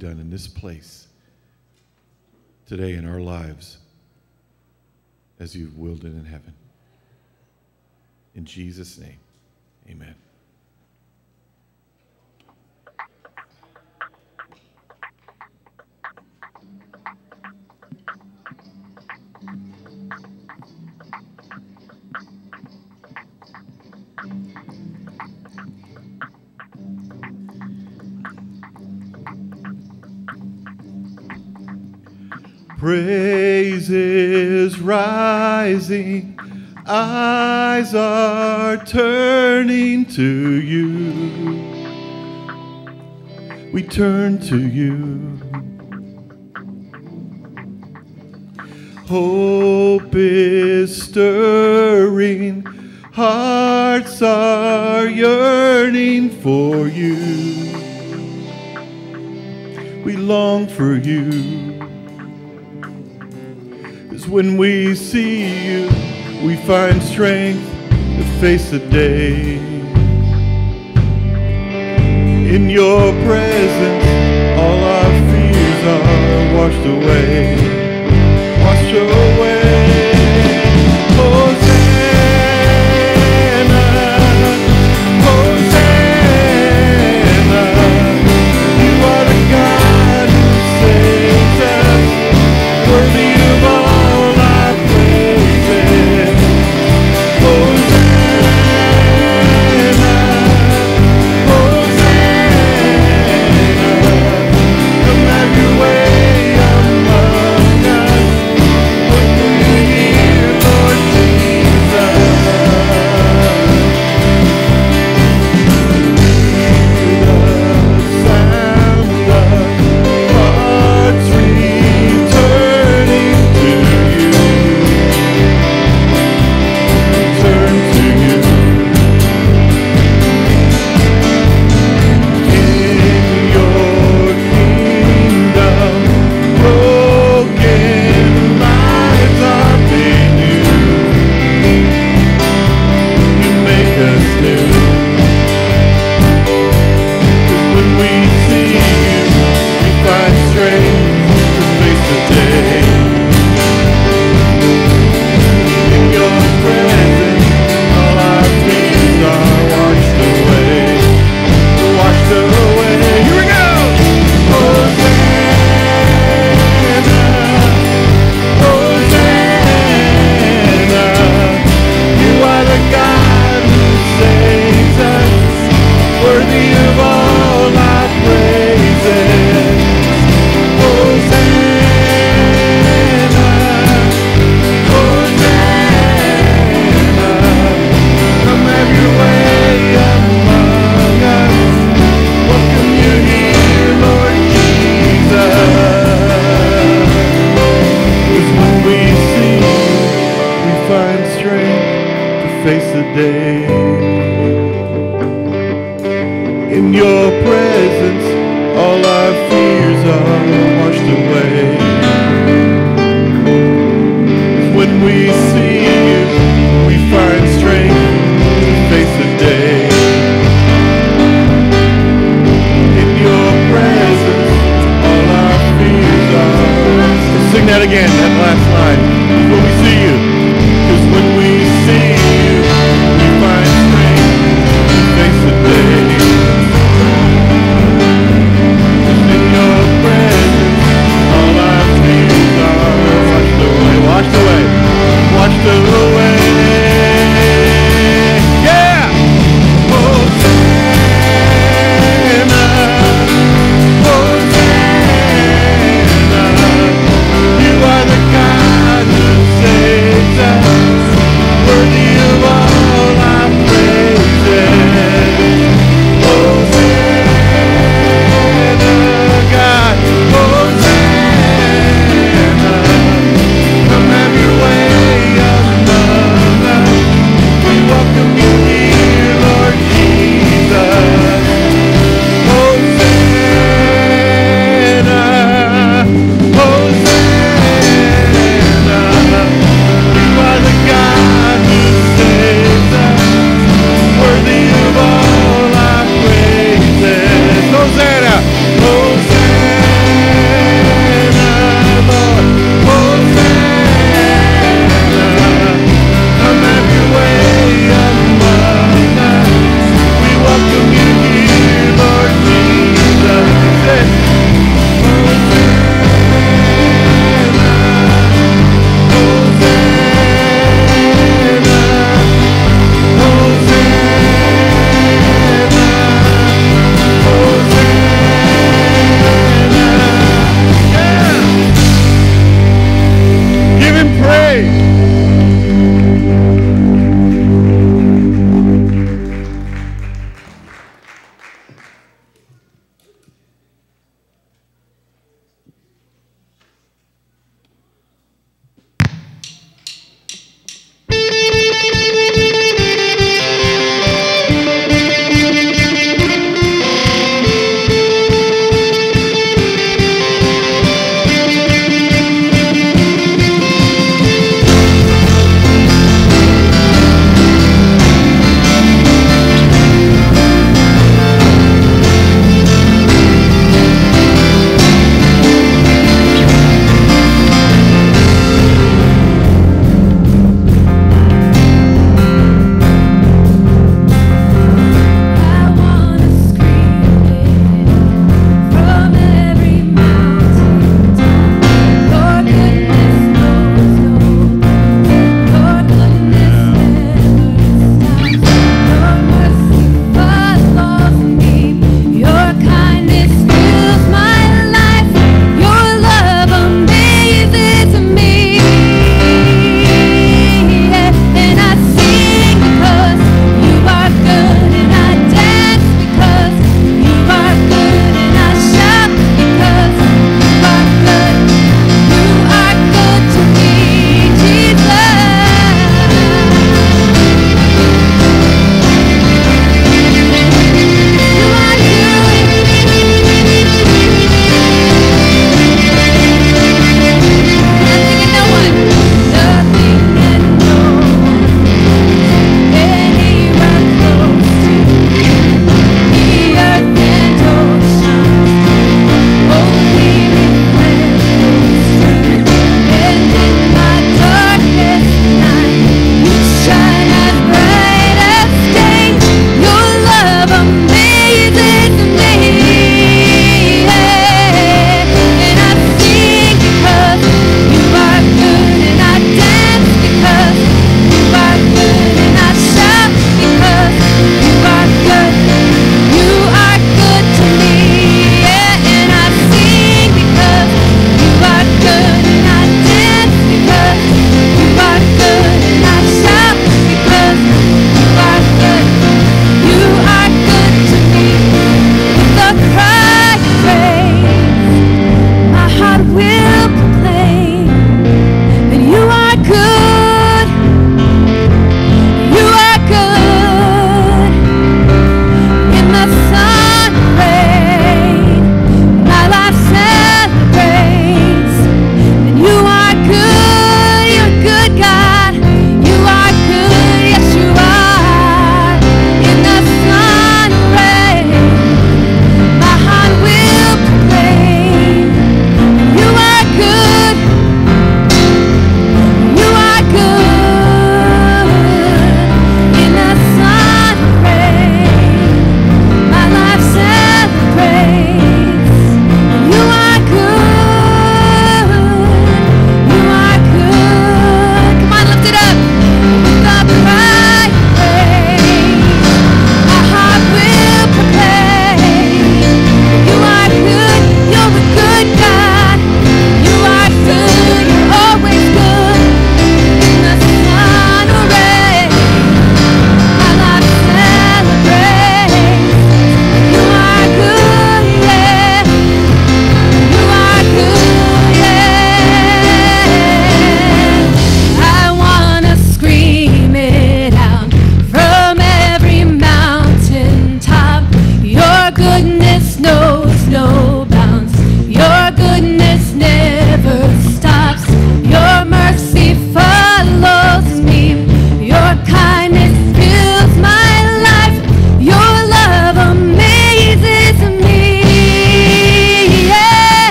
done in this place today in our lives as you've willed it in heaven. In Jesus' name, amen. Praise is rising, eyes are turning to you. We turn to you. Hope is stirring, hearts are yearning for you. We long for you when we see you, we find strength to face the day. In your presence, all our fears are washed away, washed away. Oh,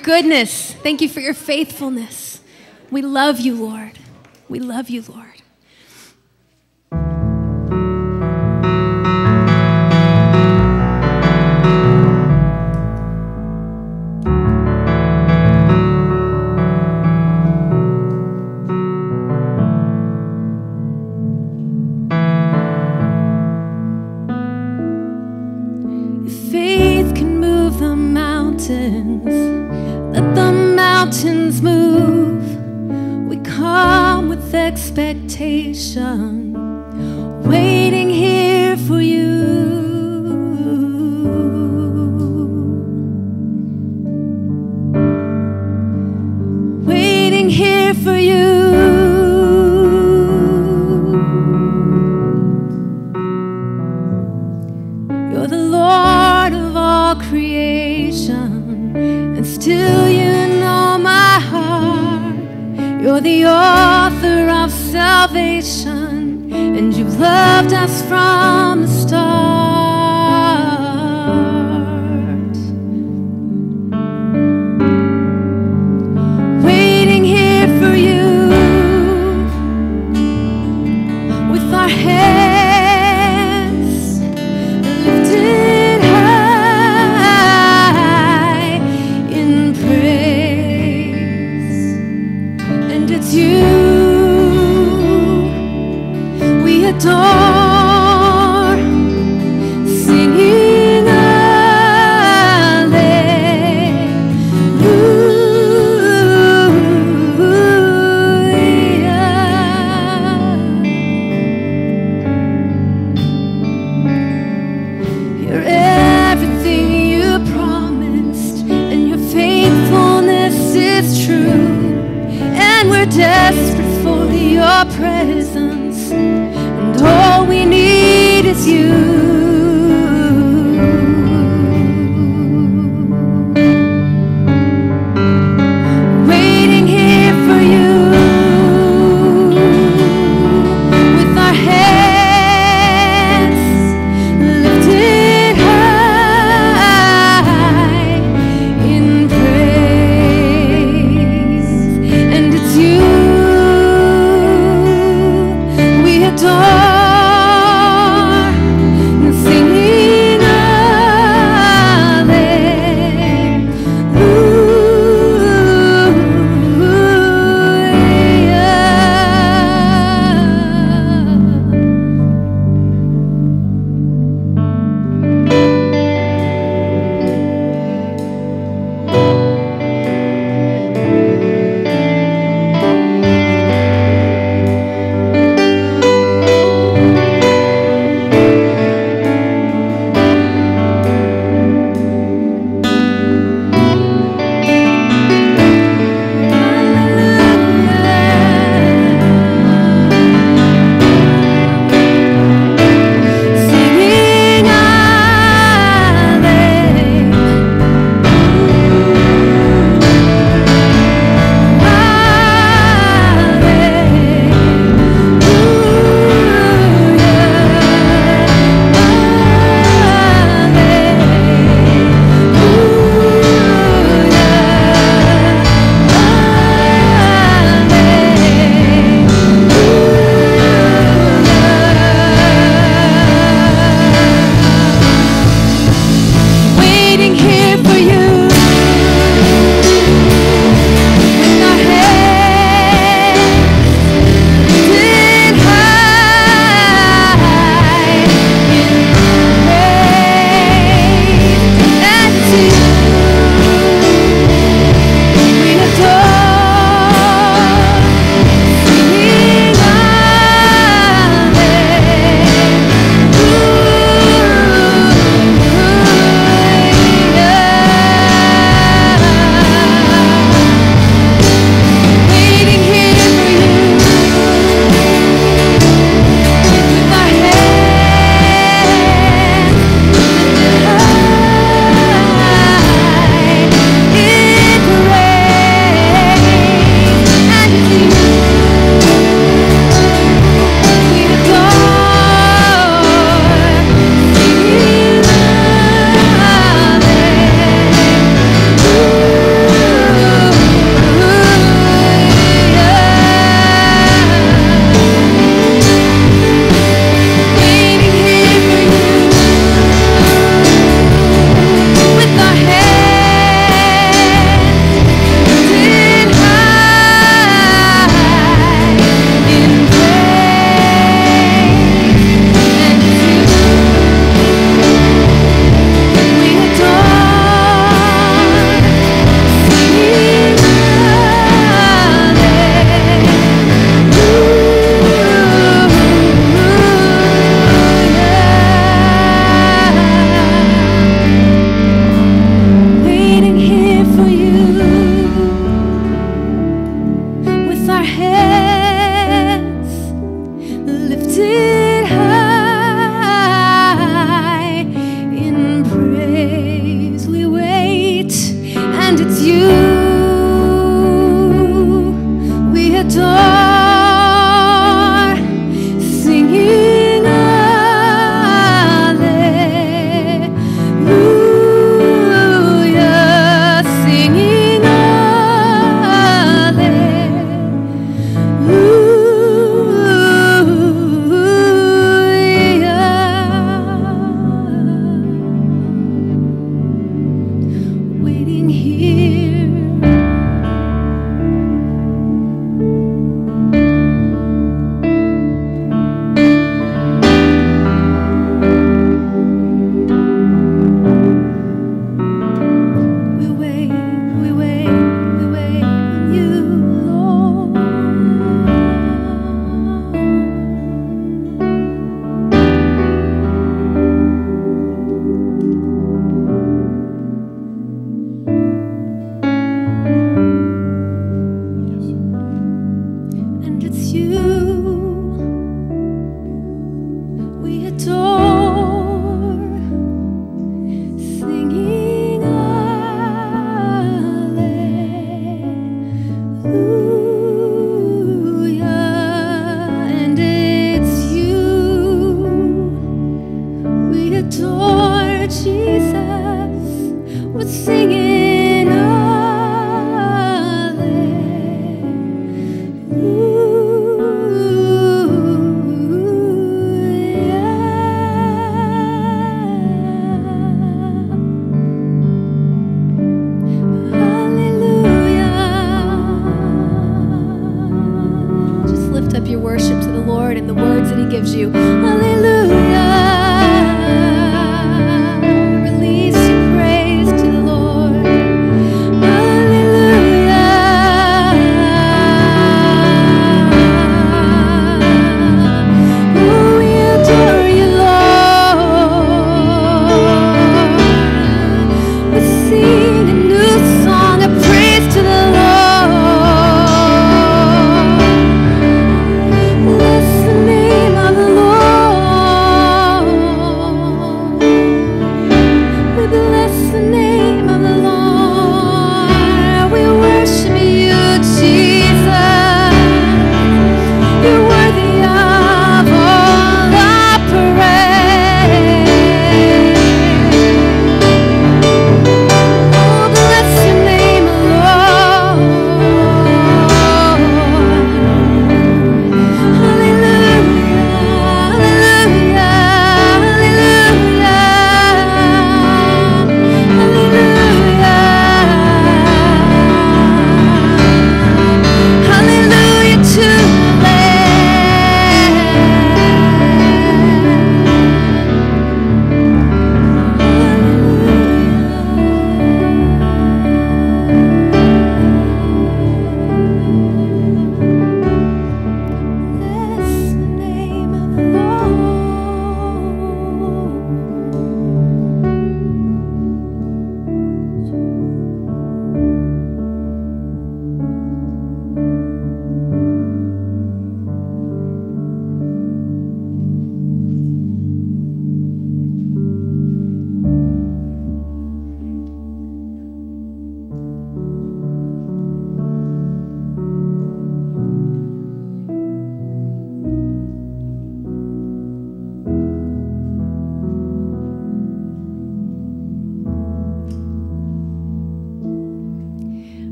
goodness. Thank you for your faithfulness. We love you, Lord. We love you, Lord.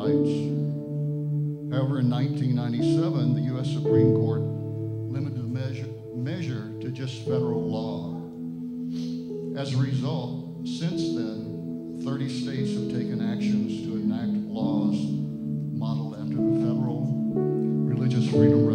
rights. However, in 1997, the U.S. Supreme Court limited the measure, measure to just federal law. As a result, since then, 30 states have taken actions to enact laws modeled after the federal religious freedom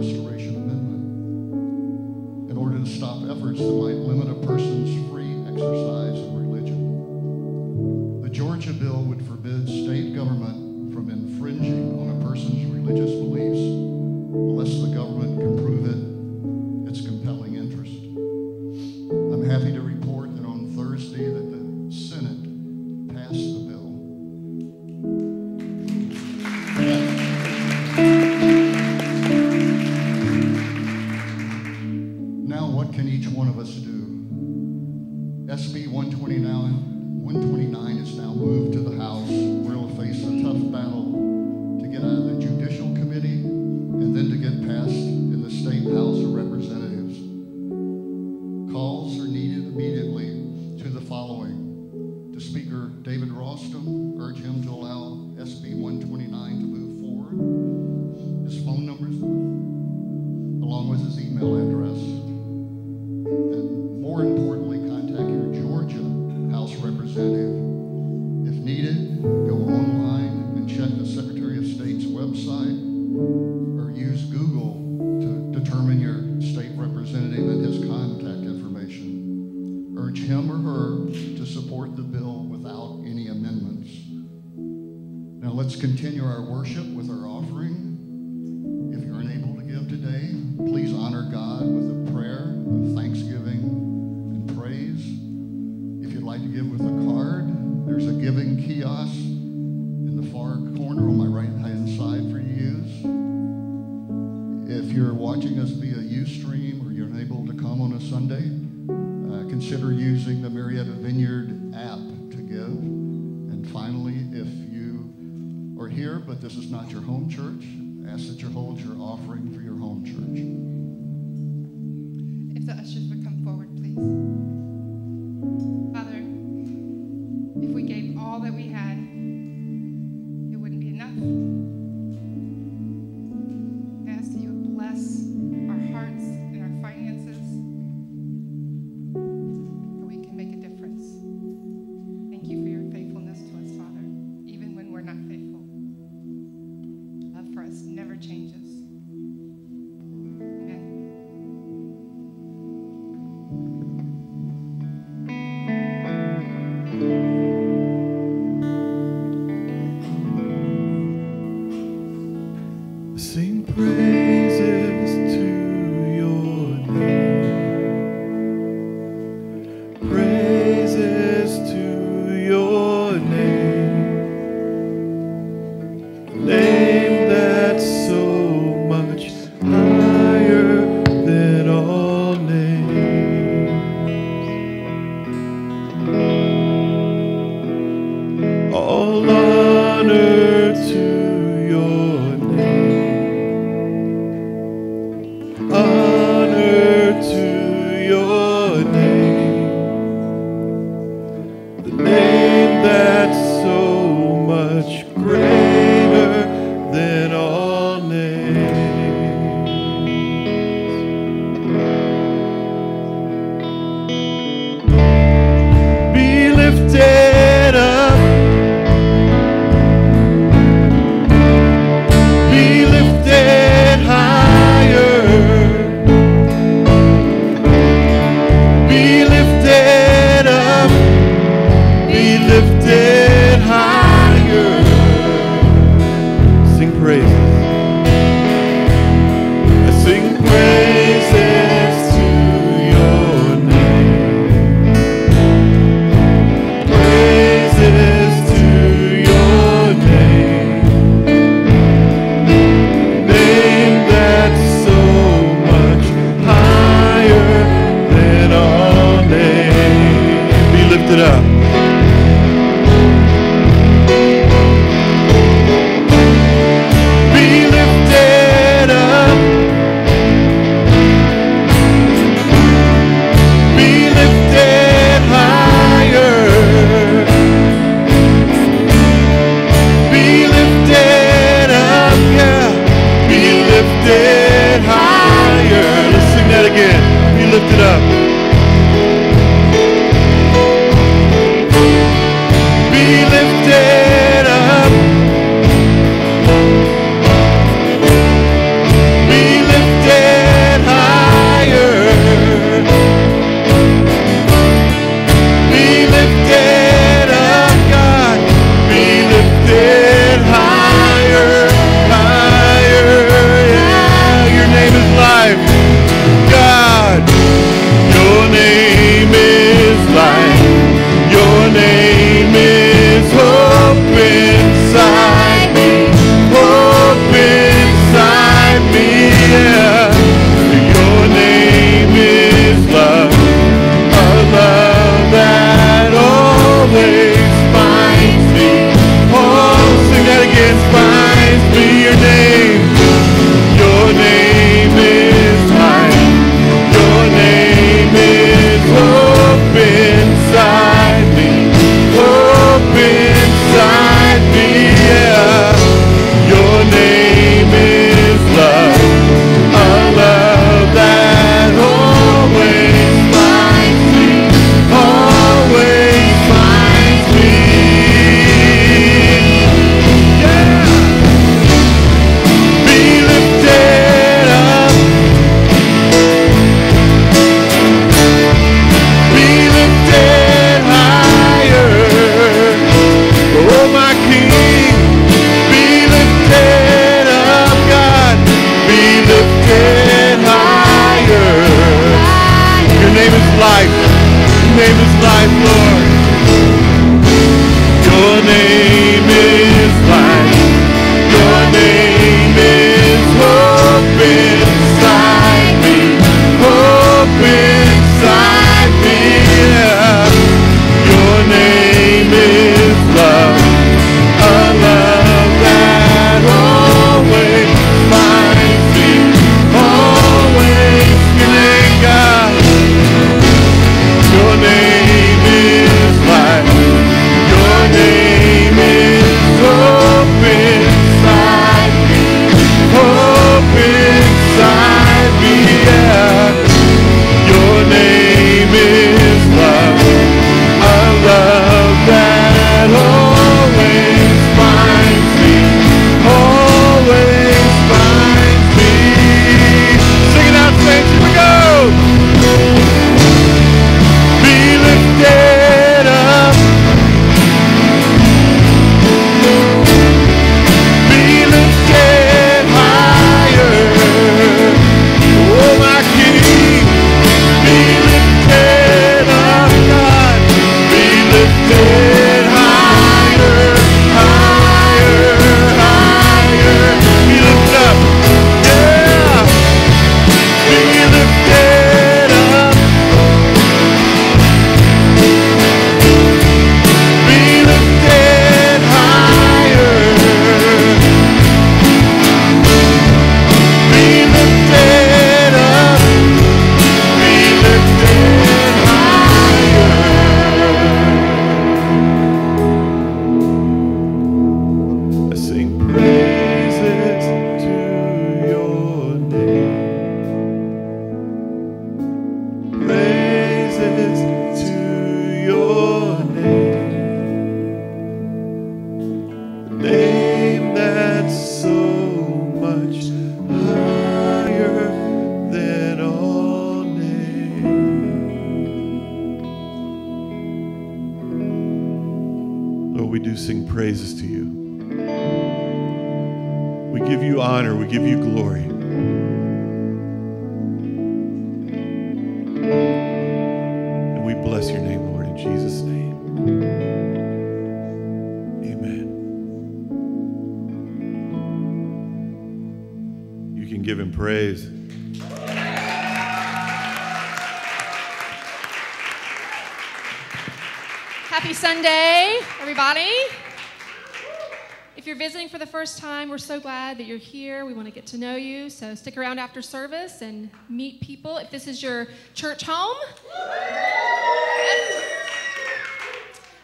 we're so glad that you're here. We want to get to know you. So stick around after service and meet people. If this is your church home,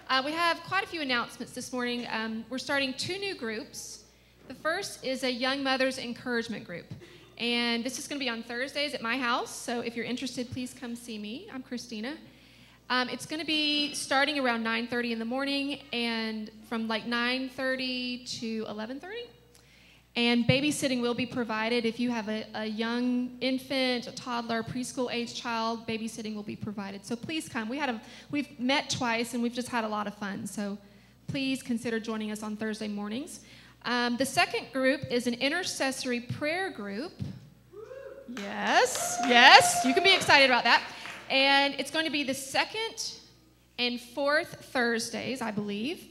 uh, we have quite a few announcements this morning. Um, we're starting two new groups. The first is a Young Mothers Encouragement Group. And this is going to be on Thursdays at my house. So if you're interested, please come see me. I'm Christina. Um, it's going to be starting around 9:30 in the morning, and from like 9:30 to 11:30. And babysitting will be provided if you have a, a young infant, a toddler, preschool age child. Babysitting will be provided. So please come. We had a we've met twice, and we've just had a lot of fun. So please consider joining us on Thursday mornings. Um, the second group is an intercessory prayer group. Yes, yes, you can be excited about that. And it's going to be the second and fourth Thursdays, I believe,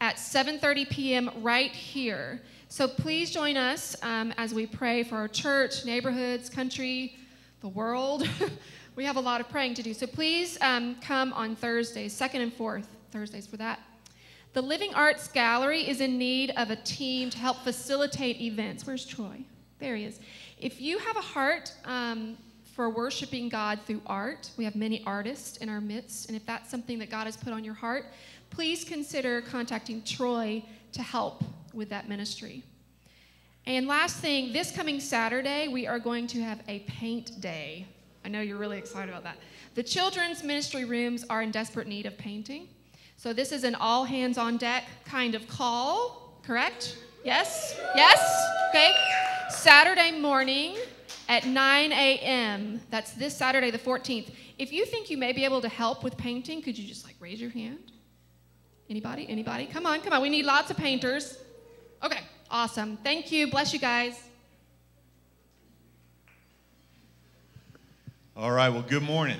at 7:30 p.m. right here. So please join us um, as we pray for our church, neighborhoods, country, the world. we have a lot of praying to do. So please um, come on Thursdays, second and fourth Thursdays for that. The Living Arts Gallery is in need of a team to help facilitate events. Where's Troy? There he is. If you have a heart um, for worshiping God through art. We have many artists in our midst, and if that's something that God has put on your heart, please consider contacting Troy to help with that ministry. And last thing, this coming Saturday, we are going to have a paint day. I know you're really excited about that. The children's ministry rooms are in desperate need of painting. So this is an all hands on deck kind of call, correct? Yes? Yes? Okay. Saturday morning, at 9 a.m. That's this Saturday, the 14th. If you think you may be able to help with painting, could you just like raise your hand? Anybody? Anybody? Come on, come on. We need lots of painters. Okay, awesome. Thank you. Bless you guys. All right, well, good morning.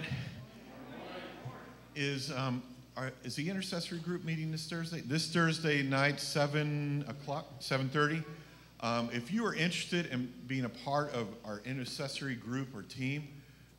Is, um, are, is the intercessory group meeting this Thursday? This Thursday night, 7 o'clock, 7.30? Um, if you are interested in being a part of our intercessory group or team,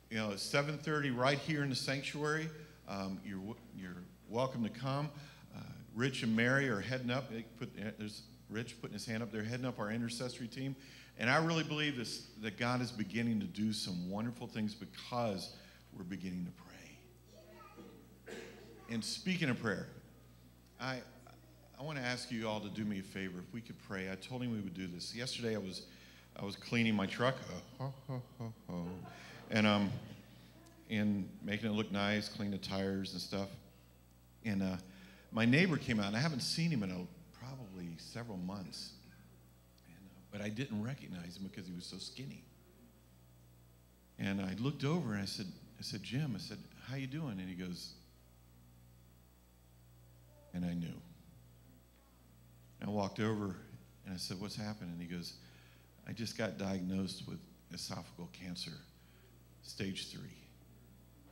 you know, 7:30 right here in the sanctuary. Um, you're you're welcome to come. Uh, Rich and Mary are heading up. Put, there's Rich putting his hand up. They're heading up our intercessory team, and I really believe this that God is beginning to do some wonderful things because we're beginning to pray. And speaking of prayer, I I want to ask you all to do me a favor. If we could pray, I told him we would do this. Yesterday, I was, I was cleaning my truck, and um, and making it look nice, clean the tires and stuff. And uh, my neighbor came out, and I haven't seen him in a, several months. And, uh, but I didn't recognize him because he was so skinny. And I looked over and I said, I said, Jim, I said, how you doing? And he goes, and I knew. I walked over and I said, What's happened? And he goes, I just got diagnosed with esophageal cancer, stage three.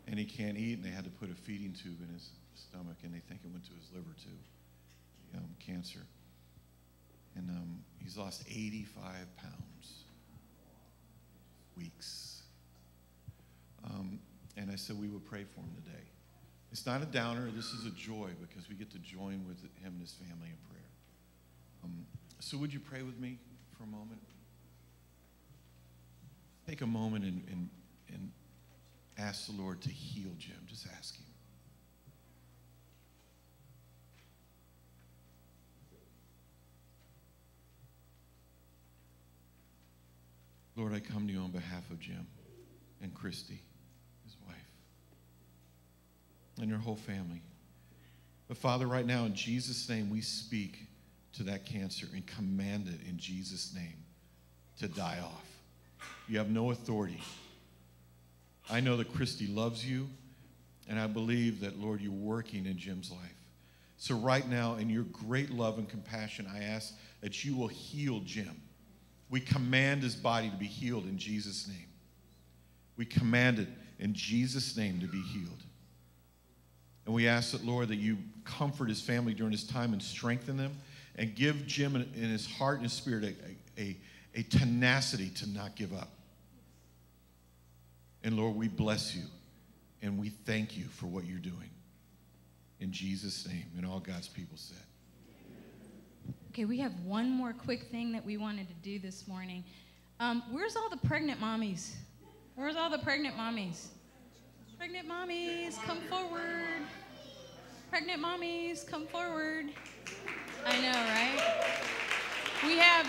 And he can't eat, and they had to put a feeding tube in his stomach, and they think it went to his liver too, um, cancer. And um, he's lost 85 pounds, weeks. Um, and I said we would pray for him today. It's not a downer, this is a joy because we get to join with him and his family in prayer. Um, so, would you pray with me for a moment? Take a moment and, and, and ask the Lord to heal Jim. Just ask Him. Lord, I come to you on behalf of Jim and Christy, his wife, and your whole family. But Father, right now, in Jesus' name, we speak to that cancer and command it in Jesus' name to die off. You have no authority. I know that Christy loves you, and I believe that, Lord, you're working in Jim's life. So, right now, in your great love and compassion, I ask that you will heal Jim. We command his body to be healed in Jesus' name. We command it in Jesus' name to be healed. And we ask that, Lord, that you comfort his family during this time and strengthen them and give Jim in, in his heart and his spirit a, a, a tenacity to not give up. And Lord, we bless you and we thank you for what you're doing. In Jesus' name, and all God's people said. Okay, we have one more quick thing that we wanted to do this morning. Um, where's all the pregnant mommies? Where's all the pregnant mommies? Pregnant mommies, come forward. Pregnant mommies, come forward. I know, right? We have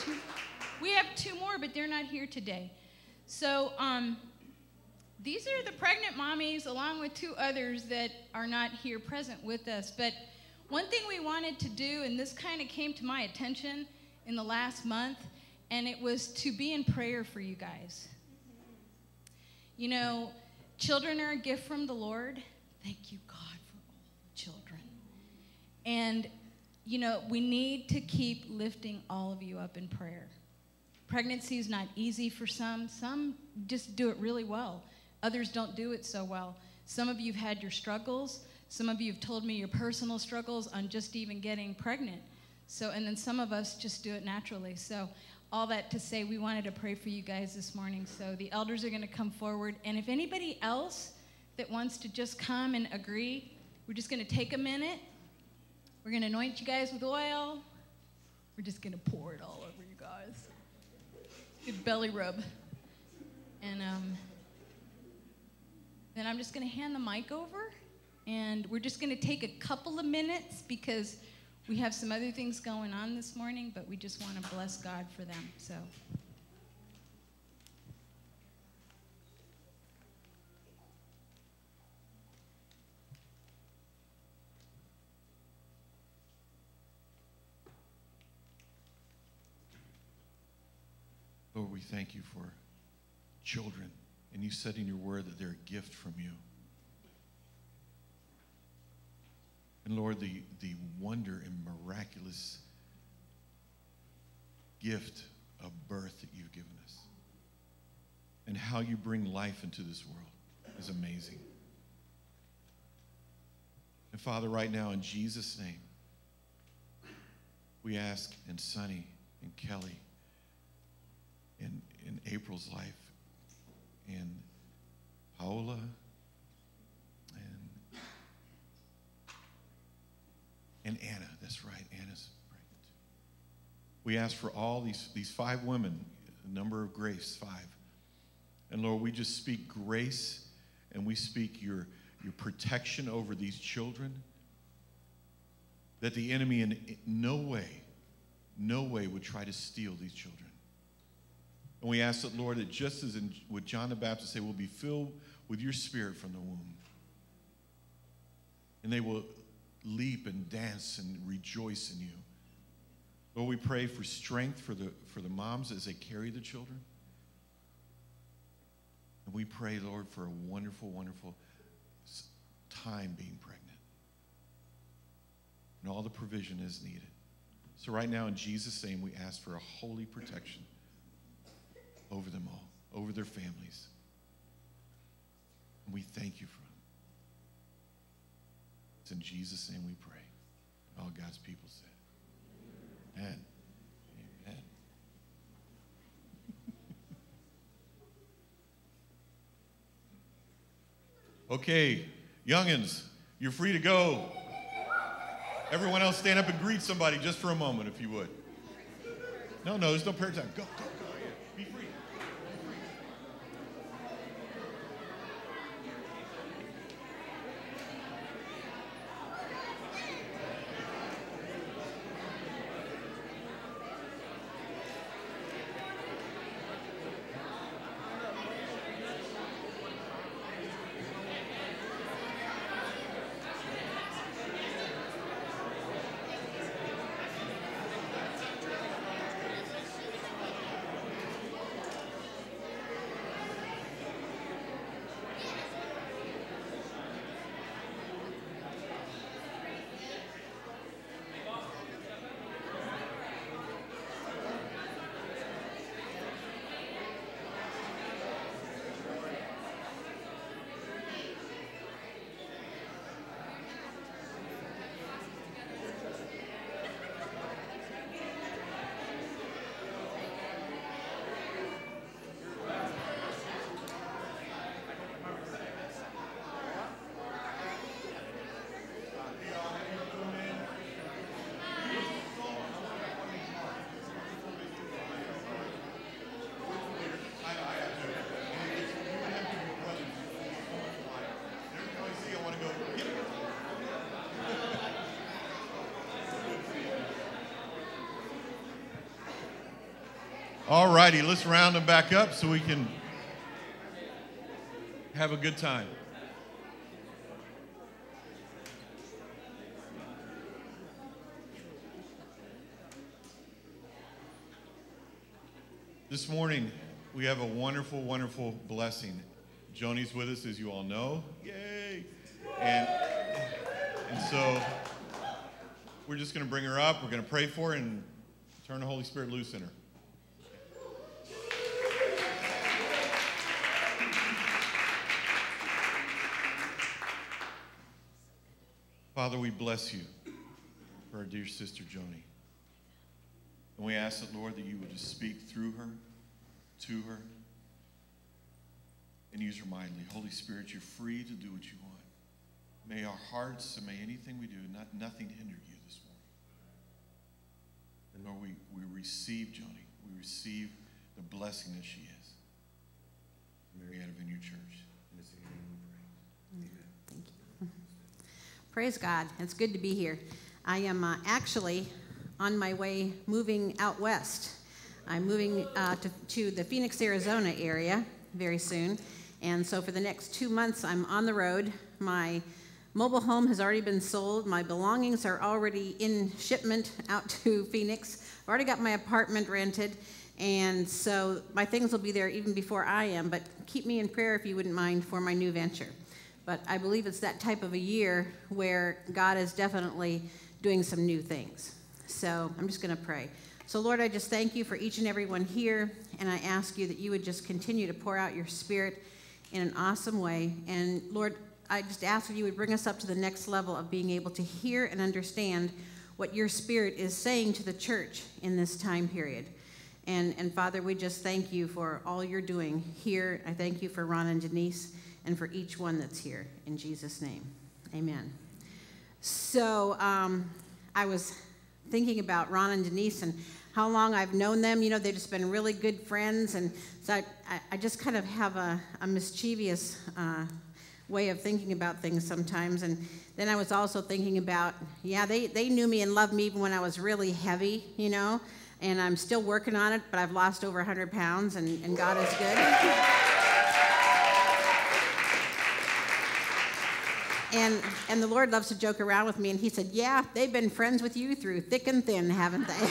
two. We have two more, but they're not here today. So, um, these are the pregnant mommies, along with two others that are not here present with us. But one thing we wanted to do, and this kind of came to my attention in the last month, and it was to be in prayer for you guys. You know, children are a gift from the Lord. Thank you, God, for all children. And, you know, we need to keep lifting all of you up in prayer. Pregnancy is not easy for some, some just do it really well. Others don't do it so well. Some of you have had your struggles. Some of you have told me your personal struggles on just even getting pregnant. So, and then some of us just do it naturally. So, all that to say, we wanted to pray for you guys this morning. So, the elders are going to come forward. And if anybody else that wants to just come and agree, we're just going to take a minute. We're going to anoint you guys with oil. We're just going to pour it all over you guys. Good belly rub. And, um, then I'm just going to hand the mic over, and we're just going to take a couple of minutes because we have some other things going on this morning, but we just want to bless God for them. So. Lord, we thank you for children. And you said in your word that they're a gift from you. And Lord, the, the wonder and miraculous gift of birth that you've given us and how you bring life into this world is amazing. And Father, right now, in Jesus' name, we ask in Sonny and Kelly, in, in April's life, and Paola, and Anna. That's right, Anna's pregnant. We ask for all these, these five women, number of grace, five. And Lord, we just speak grace and we speak your, your protection over these children. That the enemy in no way, no way would try to steal these children. And we ask that, Lord, that just as in what John the Baptist said, will be filled with your spirit from the womb. And they will leap and dance and rejoice in you. Lord, we pray for strength for the, for the moms as they carry the children. And we pray, Lord, for a wonderful, wonderful time being pregnant. And all the provision is needed. So, right now, in Jesus' name, we ask for a holy protection over them all, over their families. And we thank you for. It's in Jesus' name we pray. All God's people said. Amen. Amen. okay, youngins, you're free to go. Everyone else stand up and greet somebody just for a moment, if you would. No, no, there's no prayer time. Go, go, All righty, let's round them back up so we can have a good time. This morning, we have a wonderful, wonderful blessing. Joni's with us, as you all know. Yay! And, and so we're just going to bring her up. We're going to pray for her and turn the Holy Spirit loose in her. Bless you for our dear sister Joni. And we ask that, Lord, that you would just speak through her, to her, and use her mightily. Holy Spirit, you're free to do what you want. May our hearts and may anything we do, not, nothing hinder you this morning. And Lord, we, we receive Joni. We receive the blessing that she is. In your church. In His name we pray. Amen. Thank you. Praise God. It's good to be here. I am uh, actually on my way moving out west. I'm moving uh, to, to the Phoenix, Arizona area very soon. And so for the next two months, I'm on the road. My mobile home has already been sold. My belongings are already in shipment out to Phoenix. I've already got my apartment rented. And so my things will be there even before I am. But keep me in prayer if you wouldn't mind for my new venture. But I believe it's that type of a year where God is definitely doing some new things. So I'm just going to pray. So, Lord, I just thank you for each and every one here, and I ask you that you would just continue to pour out your spirit in an awesome way. And, Lord, I just ask that you would bring us up to the next level of being able to hear and understand what your spirit is saying to the church in this time period. And, and Father, we just thank you for all you're doing here. I thank you for Ron and Denise and for each one that's here. In Jesus' name, amen. So um, I was thinking about Ron and Denise and how long I've known them. You know, they've just been really good friends. And so I, I just kind of have a, a mischievous uh, way of thinking about things sometimes. And then I was also thinking about, yeah, they, they knew me and loved me even when I was really heavy, you know, and I'm still working on it, but I've lost over 100 pounds, and, and God is good. And, and the Lord loves to joke around with me, and He said, Yeah, they've been friends with you through thick and thin, haven't they?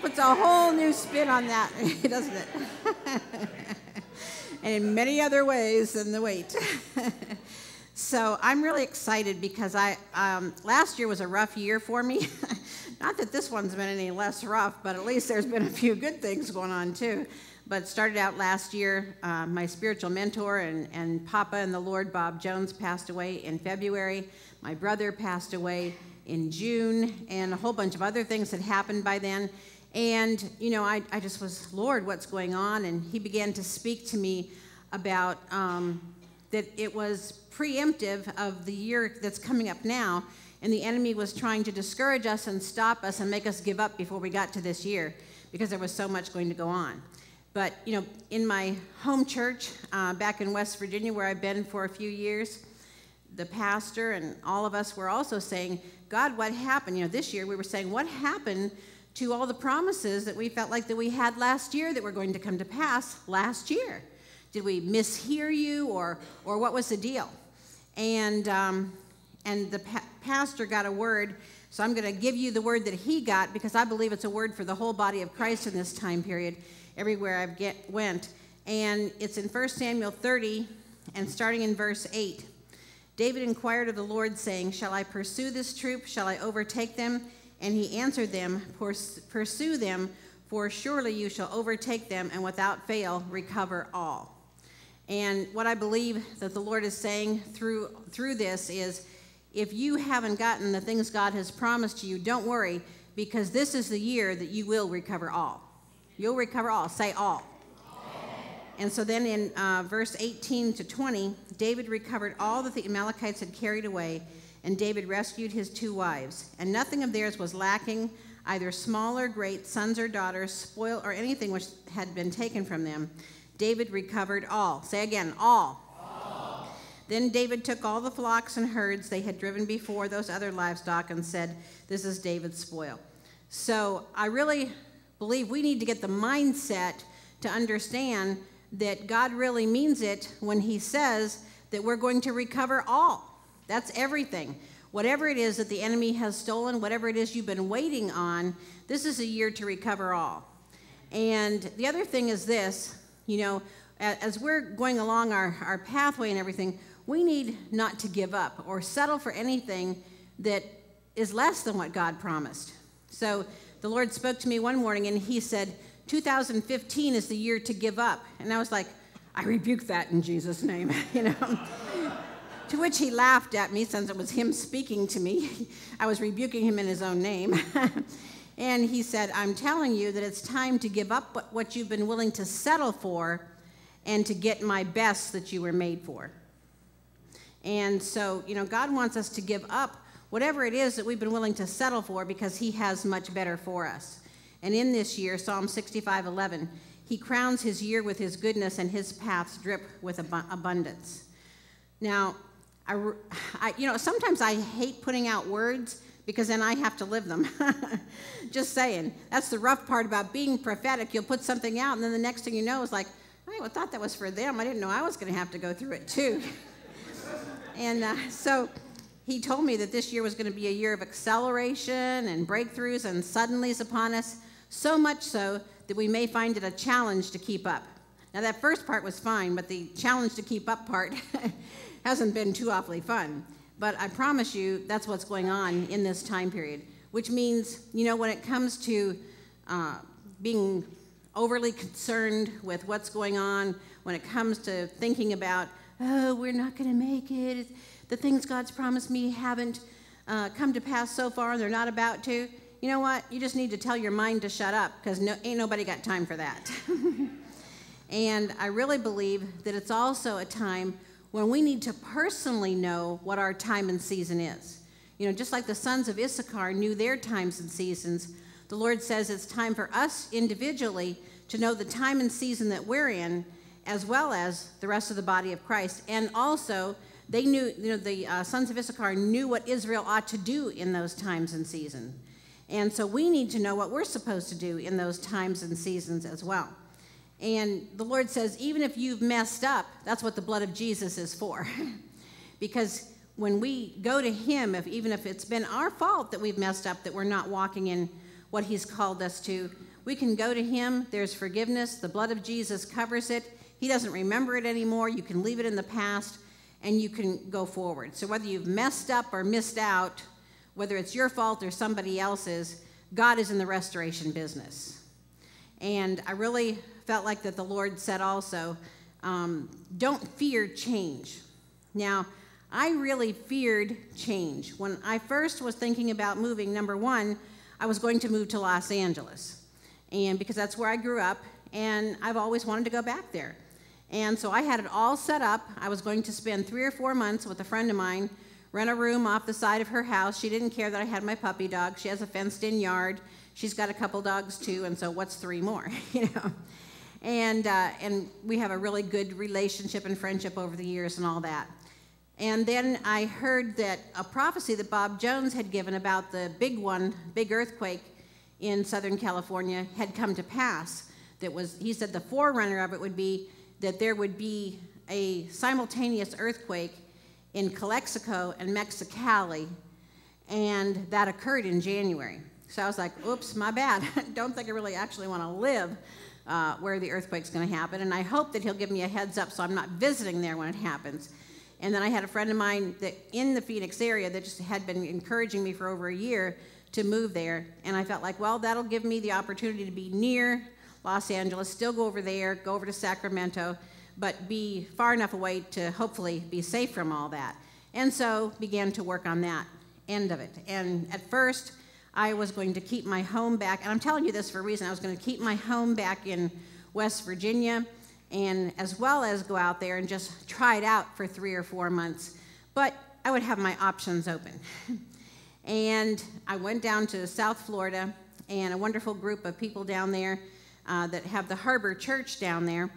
Puts a whole new spin on that, doesn't it? and in many other ways than the weight. so I'm really excited because I um, last year was a rough year for me. Not that this one's been any less rough, but at least there's been a few good things going on too. But started out last year, uh, my spiritual mentor and, and Papa and the Lord, Bob Jones, passed away in February. My brother passed away in June, and a whole bunch of other things had happened by then. And, you know, I, I just was, Lord, what's going on? And he began to speak to me about um, that it was preemptive of the year that's coming up now, and the enemy was trying to discourage us and stop us and make us give up before we got to this year because there was so much going to go on. But, you know, in my home church uh, back in West Virginia, where I've been for a few years, the pastor and all of us were also saying, God, what happened? You know, this year we were saying, what happened to all the promises that we felt like that we had last year that were going to come to pass last year? Did we mishear you, or, or what was the deal? And, um, and the pa- pastor got a word, so I'm going to give you the word that he got because I believe it's a word for the whole body of Christ in this time period everywhere I get went. And it's in 1 Samuel 30 and starting in verse 8. David inquired of the Lord, saying, Shall I pursue this troop? Shall I overtake them? And he answered them, Pursue them, for surely you shall overtake them, and without fail recover all. And what I believe that the Lord is saying through, through this is if you haven't gotten the things God has promised you, don't worry, because this is the year that you will recover all. You'll recover all. Say all. And so then in uh, verse 18 to 20, David recovered all that the Amalekites had carried away, and David rescued his two wives. And nothing of theirs was lacking, either small or great, sons or daughters, spoil or anything which had been taken from them. David recovered all. Say again, all. all. Then David took all the flocks and herds they had driven before those other livestock and said, This is David's spoil. So I really believe we need to get the mindset to understand that God really means it when He says that we're going to recover all. That's everything. Whatever it is that the enemy has stolen, whatever it is you've been waiting on, this is a year to recover all. And the other thing is this you know, as we're going along our, our pathway and everything, we need not to give up or settle for anything that is less than what God promised. So the Lord spoke to me one morning and He said, 2015 is the year to give up. And I was like, I rebuke that in Jesus' name, you know. to which he laughed at me since it was him speaking to me. I was rebuking him in his own name. and he said, I'm telling you that it's time to give up what- you've been willing to settle for and to get my best that you were made for. And so, you know, God wants us to give up whatever it is that we've been willing to settle for because He has much better for us. And in this year, Psalm 65 11, He crowns His year with His goodness and His paths drip with abu- abundance. Now, I, you know, sometimes I hate putting out words because then I have to live them. Just saying. That's the rough part about being prophetic. You'll put something out, and then the next thing you know is like, I thought that was for them. I didn't know I was going to have to go through it too. and uh, so he told me that this year was going to be a year of acceleration and breakthroughs and suddenlies upon us, so much so that we may find it a challenge to keep up. Now, that first part was fine, but the challenge to keep up part hasn't been too awfully fun. But I promise you, that's what's going on in this time period, which means, you know, when it comes to uh, being overly concerned with what's going on, when it comes to thinking about, oh, we're not going to make it, the things God's promised me haven't uh, come to pass so far, and they're not about to. You know what? You just need to tell your mind to shut up because no, ain't nobody got time for that. And I really believe that it's also a time when we need to personally know what our time and season is. You know, just like the sons of Issachar knew their times and seasons, the Lord says it's time for us individually to know the time and season that we're in, as well as the rest of the body of Christ. And also, they knew, you know, the uh, sons of Issachar knew what Israel ought to do in those times and seasons. And so we need to know what we're supposed to do in those times and seasons as well. And the Lord says, even if you've messed up, that's what the blood of Jesus is for. because when we go to Him, if, even if it's been our fault that we've messed up, that we're not walking in what He's called us to, we can go to Him. There's forgiveness. The blood of Jesus covers it. He doesn't remember it anymore. You can leave it in the past and you can go forward. So whether you've messed up or missed out, whether it's your fault or somebody else's, God is in the restoration business. And I really felt like that the Lord said also, um, don't fear change. Now, I really feared change. When I first was thinking about moving, number one, I was going to move to Los Angeles. And because that's where I grew up, and I've always wanted to go back there. And so I had it all set up. I was going to spend three or four months with a friend of mine, rent a room off the side of her house. She didn't care that I had my puppy dog. She has a fenced in yard. She's got a couple dogs too, and so what's three more, you know? And, uh, and we have a really good relationship and friendship over the years and all that. And then I heard that a prophecy that Bob Jones had given about the big one, big earthquake in Southern California, had come to pass. That was, he said the forerunner of it would be that there would be a simultaneous earthquake in Calexico and Mexicali, and that occurred in January. So I was like, oops, my bad. Don't think I really actually want to live uh, where the earthquake's going to happen, and I hope that he'll give me a heads up so I'm not visiting there when it happens. And then I had a friend of mine that in the Phoenix area that just had been encouraging me for over a year to move there, and I felt like, well, that'll give me the opportunity to be near Los Angeles, still go over there, go over to Sacramento, but be far enough away to hopefully be safe from all that. And so began to work on that end of it. And at first, I was going to keep my home back, and I'm telling you this for a reason. I was going to keep my home back in West Virginia, and as well as go out there and just try it out for three or four months. But I would have my options open. and I went down to South Florida, and a wonderful group of people down there uh, that have the Harbor Church down there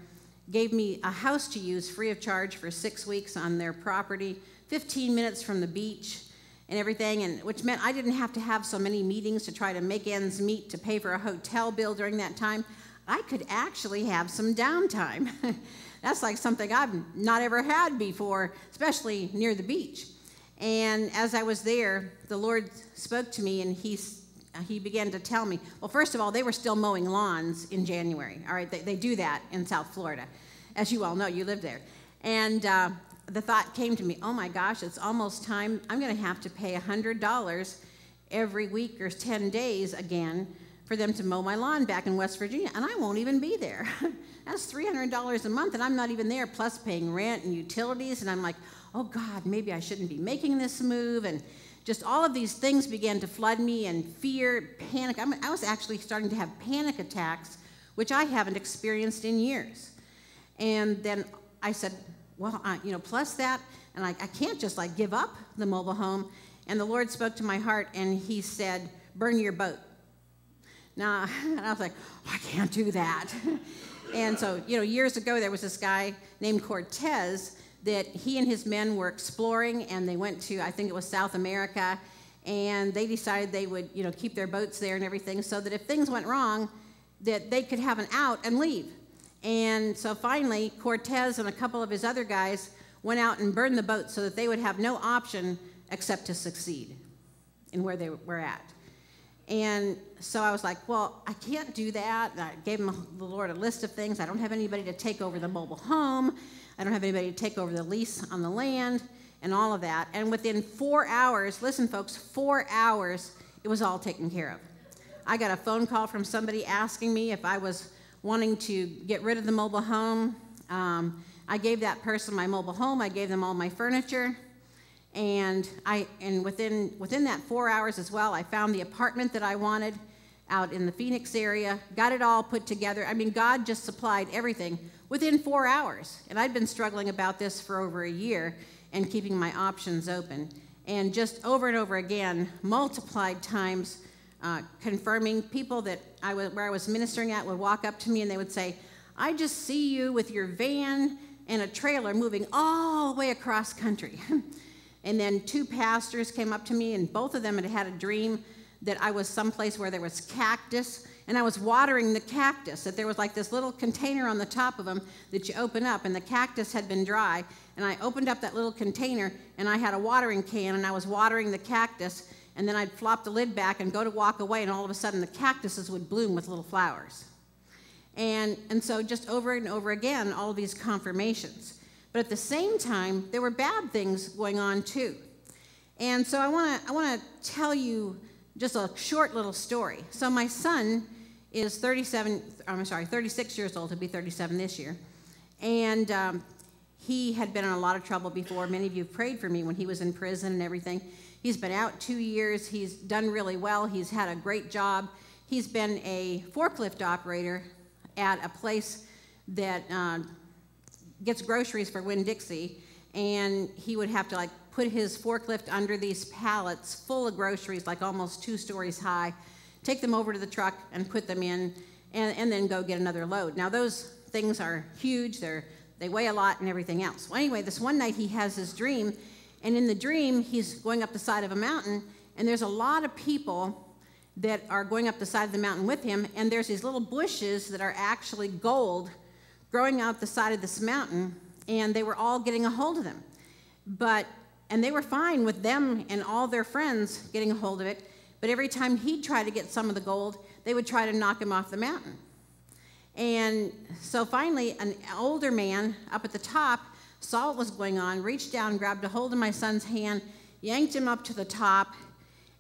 gave me a house to use free of charge for six weeks on their property, 15 minutes from the beach. and everything, and which meant I didn't have to have so many meetings to try to make ends meet to pay for a hotel bill during that time. I could actually have some downtime. That's like something I've not ever had before, especially near the beach. And as I was there, the Lord spoke to me and he, he began to tell me, well, first of all, they were still mowing lawns in January. All right, they, they do that in South Florida. As you all know, you live there. And uh, the thought came to me, oh my gosh, it's almost time. I'm going to have to pay $100 every week or 10 days again for them to mow my lawn back in West Virginia, and I won't even be there. That's $300 a month, and I'm not even there, plus paying rent and utilities. And I'm like, oh God, maybe I shouldn't be making this move. And just all of these things began to flood me, and fear, panic. I'm, I was actually starting to have panic attacks, which I haven't experienced in years. And then I said, well, I, you know, plus that, and I, I can't just like give up the mobile home. And the Lord spoke to my heart, and He said, burn your boat. Now, and I was like, oh, I can't do that. and so, you know, years ago, there was this guy named Cortez that he and his men were exploring, and they went to, I think it was South America, and they decided they would, you know, keep their boats there and everything so that if things went wrong, that they could have an out and leave. And so finally, Cortez and a couple of his other guys went out and burned the boat so that they would have no option except to succeed in where they were at. And so I was like, well, I can't do that. And I gave him, the Lord a list of things. I don't have anybody to take over the mobile home. I don't have anybody to take over the lease on the land and all of that. And within four hours, listen, folks, four hours, it was all taken care of. I got a phone call from somebody asking me if I was wanting to get rid of the mobile home. Um, I gave that person my mobile home. I gave them all my furniture and I and within within that four hours as well, I found the apartment that I wanted out in the Phoenix area, got it all put together. I mean, God just supplied everything within four hours. And I'd been struggling about this for over a year and keeping my options open. And just over and over again, multiplied times, uh, confirming people that I was, where I was ministering at would walk up to me and they would say, I just see you with your van and a trailer moving all the way across country. And then two pastors came up to me, and both of them had had a dream that I was someplace where there was cactus, and I was watering the cactus. That there was like this little container on the top of them that you open up, and the cactus had been dry. And I opened up that little container, and I had a watering can, and I was watering the cactus. And then I'd flop the lid back and go to walk away, and all of a sudden the cactuses would bloom with little flowers. And, and so, just over and over again, all of these confirmations. But at the same time, there were bad things going on too. And so I want to I want to tell you just a short little story. So my son is 37. I'm sorry, 36 years old. He'll be 37 this year, and um, he had been in a lot of trouble before. Many of you prayed for me when he was in prison and everything. He's been out two years. He's done really well. He's had a great job. He's been a forklift operator at a place that uh, gets groceries for Winn Dixie, and he would have to like put his forklift under these pallets full of groceries, like almost two stories high, take them over to the truck and put them in, and, and then go get another load. Now those things are huge. They're they weigh a lot and everything else. Well, anyway, this one night he has his dream, and in the dream he's going up the side of a mountain, and there's a lot of people that are going up the side of the mountain with him, and there's these little bushes that are actually gold growing out the side of this mountain, and they were all getting a hold of them. But, and they were fine with them and all their friends getting a hold of it, but every time he'd try to get some of the gold, they would try to knock him off the mountain. And so finally, an older man up at the top saw what was going on, reached down, grabbed a hold of my son's hand, yanked him up to the top,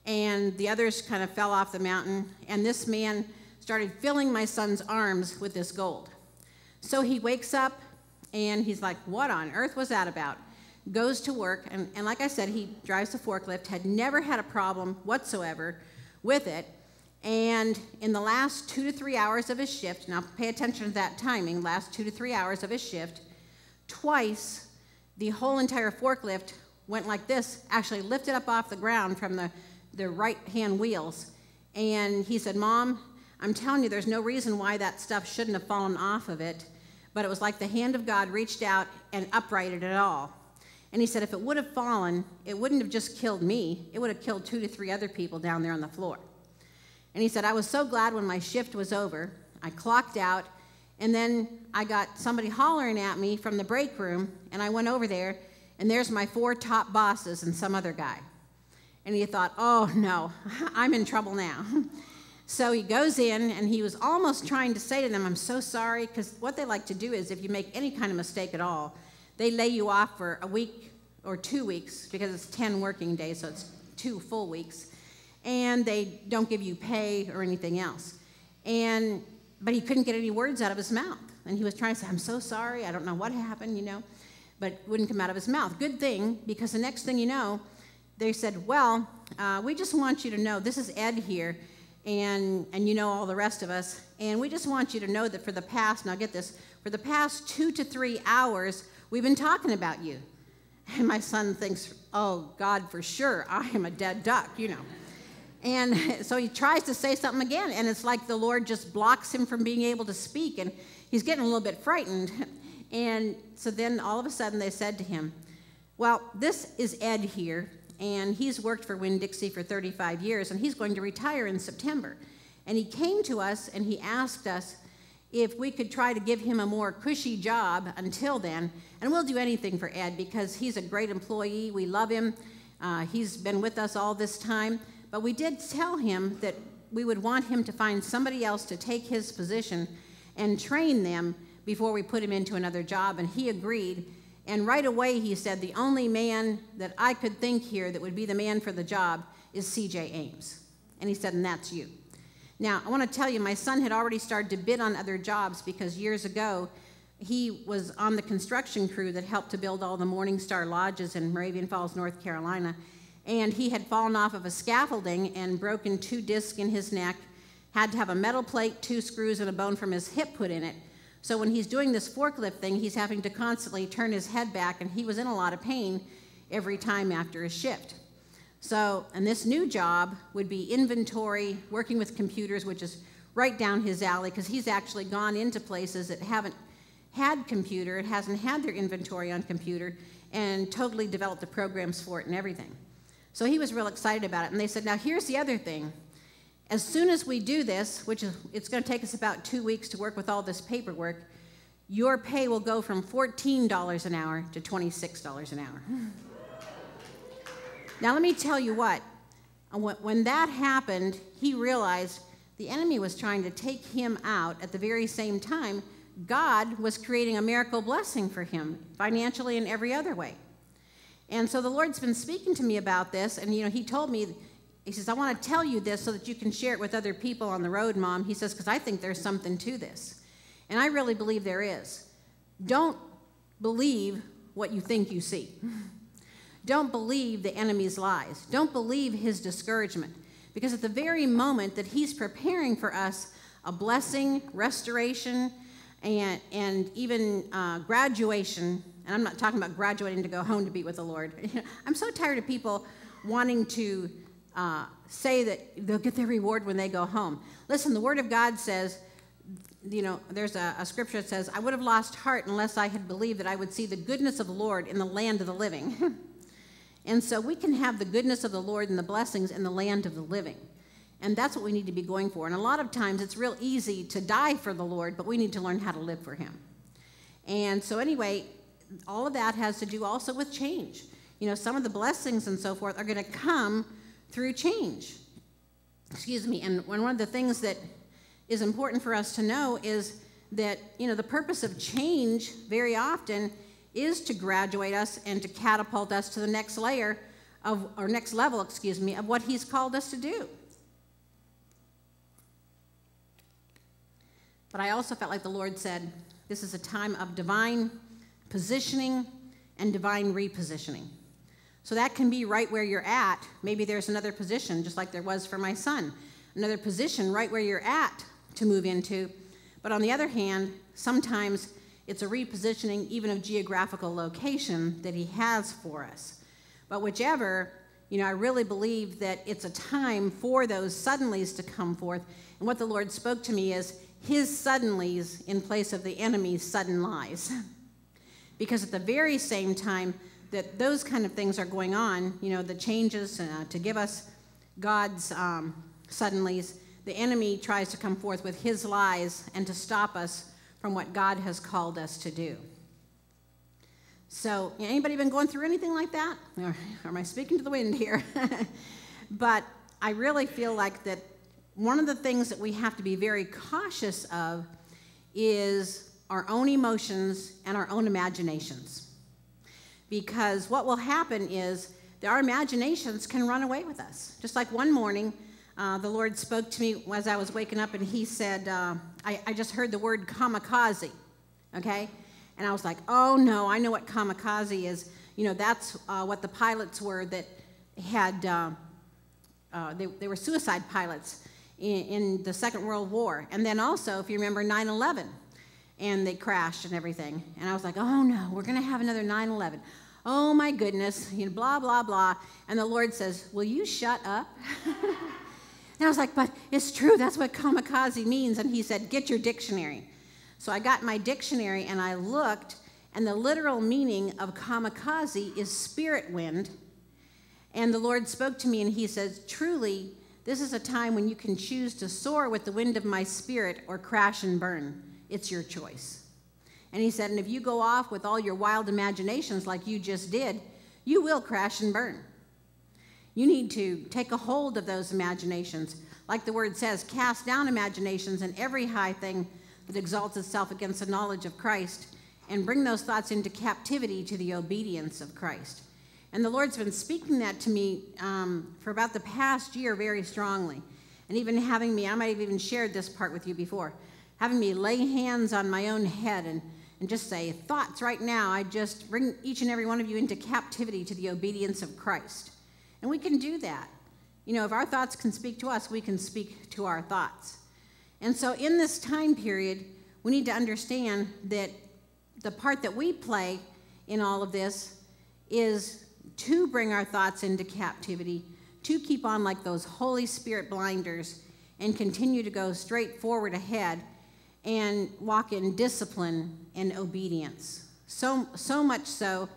and the others kind of fell off the mountain. And this man started filling my son's arms with this gold. So he wakes up and he's like, What on earth was that about? Goes to work, and, and like I said, he drives the forklift, had never had a problem whatsoever with it. And in the last two to three hours of his shift, now pay attention to that timing, last two to three hours of his shift, twice the whole entire forklift went like this, actually lifted up off the ground from the, the right hand wheels. And he said, Mom, I'm telling you, there's no reason why that stuff shouldn't have fallen off of it but it was like the hand of God reached out and uprighted it all. And he said, if it would have fallen, it wouldn't have just killed me, it would have killed two to three other people down there on the floor. And he said, I was so glad when my shift was over. I clocked out, and then I got somebody hollering at me from the break room, and I went over there, and there's my four top bosses and some other guy. And he thought, oh no, I'm in trouble now. So he goes in and he was almost trying to say to them, I'm so sorry, because what they like to do is if you make any kind of mistake at all, they lay you off for a week or two weeks because it's 10 working days, so it's two full weeks, and they don't give you pay or anything else. And but he couldn't get any words out of his mouth, and he was trying to say, "I'm so sorry, I don't know what happened," you know, but it wouldn't come out of his mouth. Good thing, because the next thing you know, they said, "Well, uh, we just want you to know this is Ed here." and, and you know all the rest of us. And we just want you to know that for the past, now get this, for the past two to three hours, we've been talking about you. And my son thinks, oh, God, for sure, I am a dead duck, you know. And so he tries to say something again, and it's like the Lord just blocks him from being able to speak, and he's getting a little bit frightened. And so then all of a sudden they said to him, Well, this is Ed here, and he's worked for Winn Dixie for 35 years, and he's going to retire in September. And he came to us and he asked us if we could try to give him a more cushy job until then, and we'll do anything for Ed because he's a great employee. We love him. Uh, he's been with us all this time, but we did tell him that we would want him to find somebody else to take his position and train them before we put him into another job, and he agreed. And right away, he said, The only man that I could think here that would be the man for the job is CJ Ames. And he said, And that's you. Now, I want to tell you, my son had already started to bid on other jobs because years ago, he was on the construction crew that helped to build all the Morning Star lodges in Moravian Falls, North Carolina. And he had fallen off of a scaffolding and broken two discs in his neck, had to have a metal plate, two screws, and a bone from his hip put in it. So when he's doing this forklift thing, he's having to constantly turn his head back, and he was in a lot of pain every time after his shift. So, and this new job would be inventory, working with computers, which is right down his alley because he's actually gone into places that haven't had computer, it hasn't had their inventory on computer, and totally developed the programs for it and everything. So he was real excited about it. And they said, now here's the other thing. As soon as we do this, which is it's going to take us about two weeks to work with all this paperwork, your pay will go from $14 an hour to $26 an hour. now, let me tell you what. When that happened, he realized the enemy was trying to take him out at the very same time. God was creating a miracle blessing for him, financially and every other way. And so the Lord's been speaking to me about this, and you know, He told me he says, I want to tell you this so that you can share it with other people on the road, Mom. He says, because I think there's something to this. And I really believe there is. Don't believe what you think you see. Don't believe the enemy's lies. Don't believe his discouragement. Because at the very moment that he's preparing for us a blessing, restoration, and, and even uh, graduation, and I'm not talking about graduating to go home to be with the Lord. I'm so tired of people wanting to uh, say that they'll get their reward when they go home. Listen, the Word of God says, you know, there's a, a, scripture that says, I would have lost heart unless I had believed that I would see the goodness of the Lord in the land of the living. and so we can have the goodness of the Lord and the blessings in the land of the living. And that's what we need to be going for. And a lot of times it's real easy to die for the Lord, but we need to learn how to live for Him. And so, anyway, all of that has to do also with change. You know, some of the blessings and so forth are going to come through change. Excuse me. And one of the things that is important for us to know is that, you know, the purpose of change very often is to graduate us and to catapult us to the next layer of, or next level, excuse me, of what He's called us to do. But I also felt like the Lord said, this is a time of divine positioning and divine repositioning. So that can be right where you're at. Maybe there's another position, just like there was for my son, another position right where you're at to move into. But on the other hand, sometimes it's a repositioning even of geographical location that he has for us. But whichever, you know, I really believe that it's a time for those suddenlies to come forth. And what the Lord spoke to me is his suddenlies in place of the enemy's sudden lies. because at the very same time, that those kind of things are going on, you know, the changes uh, to give us God's um, suddenlies, the enemy tries to come forth with his lies and to stop us from what God has called us to do. So, anybody been going through anything like that? Or, am I speaking to the wind here? but I really feel like that one of the things that we have to be very cautious of is our own emotions and our own imaginations. Because what will happen is that our imaginations can run away with us. Just like one morning, uh, the Lord spoke to me as I was waking up, and He said, uh, I, I just heard the word kamikaze, okay? And I was like, oh no, I know what kamikaze is. You know, that's uh, what the pilots were that had, uh, uh, they, they were suicide pilots in, in the Second World War. And then also, if you remember 9 11, and they crashed and everything. And I was like, oh no, we're going to have another 9 11. Oh my goodness, you know, blah, blah, blah. And the Lord says, Will you shut up? and I was like, But it's true, that's what kamikaze means. And he said, Get your dictionary. So I got my dictionary and I looked, and the literal meaning of kamikaze is spirit wind. And the Lord spoke to me and he says, Truly, this is a time when you can choose to soar with the wind of my spirit or crash and burn. It's your choice. And he said, And if you go off with all your wild imaginations like you just did, you will crash and burn. You need to take a hold of those imaginations. Like the word says, cast down imaginations and every high thing that exalts itself against the knowledge of Christ, and bring those thoughts into captivity to the obedience of Christ. And the Lord's been speaking that to me um, for about the past year very strongly. And even having me, I might have even shared this part with you before, having me lay hands on my own head and, and just say, Thoughts right now, I just bring each and every one of you into captivity to the obedience of Christ. And we can do that. You know, if our thoughts can speak to us, we can speak to our thoughts. And so, in this time period, we need to understand that the part that we play in all of this is to bring our thoughts into captivity, to keep on like those Holy Spirit blinders and continue to go straight forward ahead and walk in discipline and obedience. So, so much so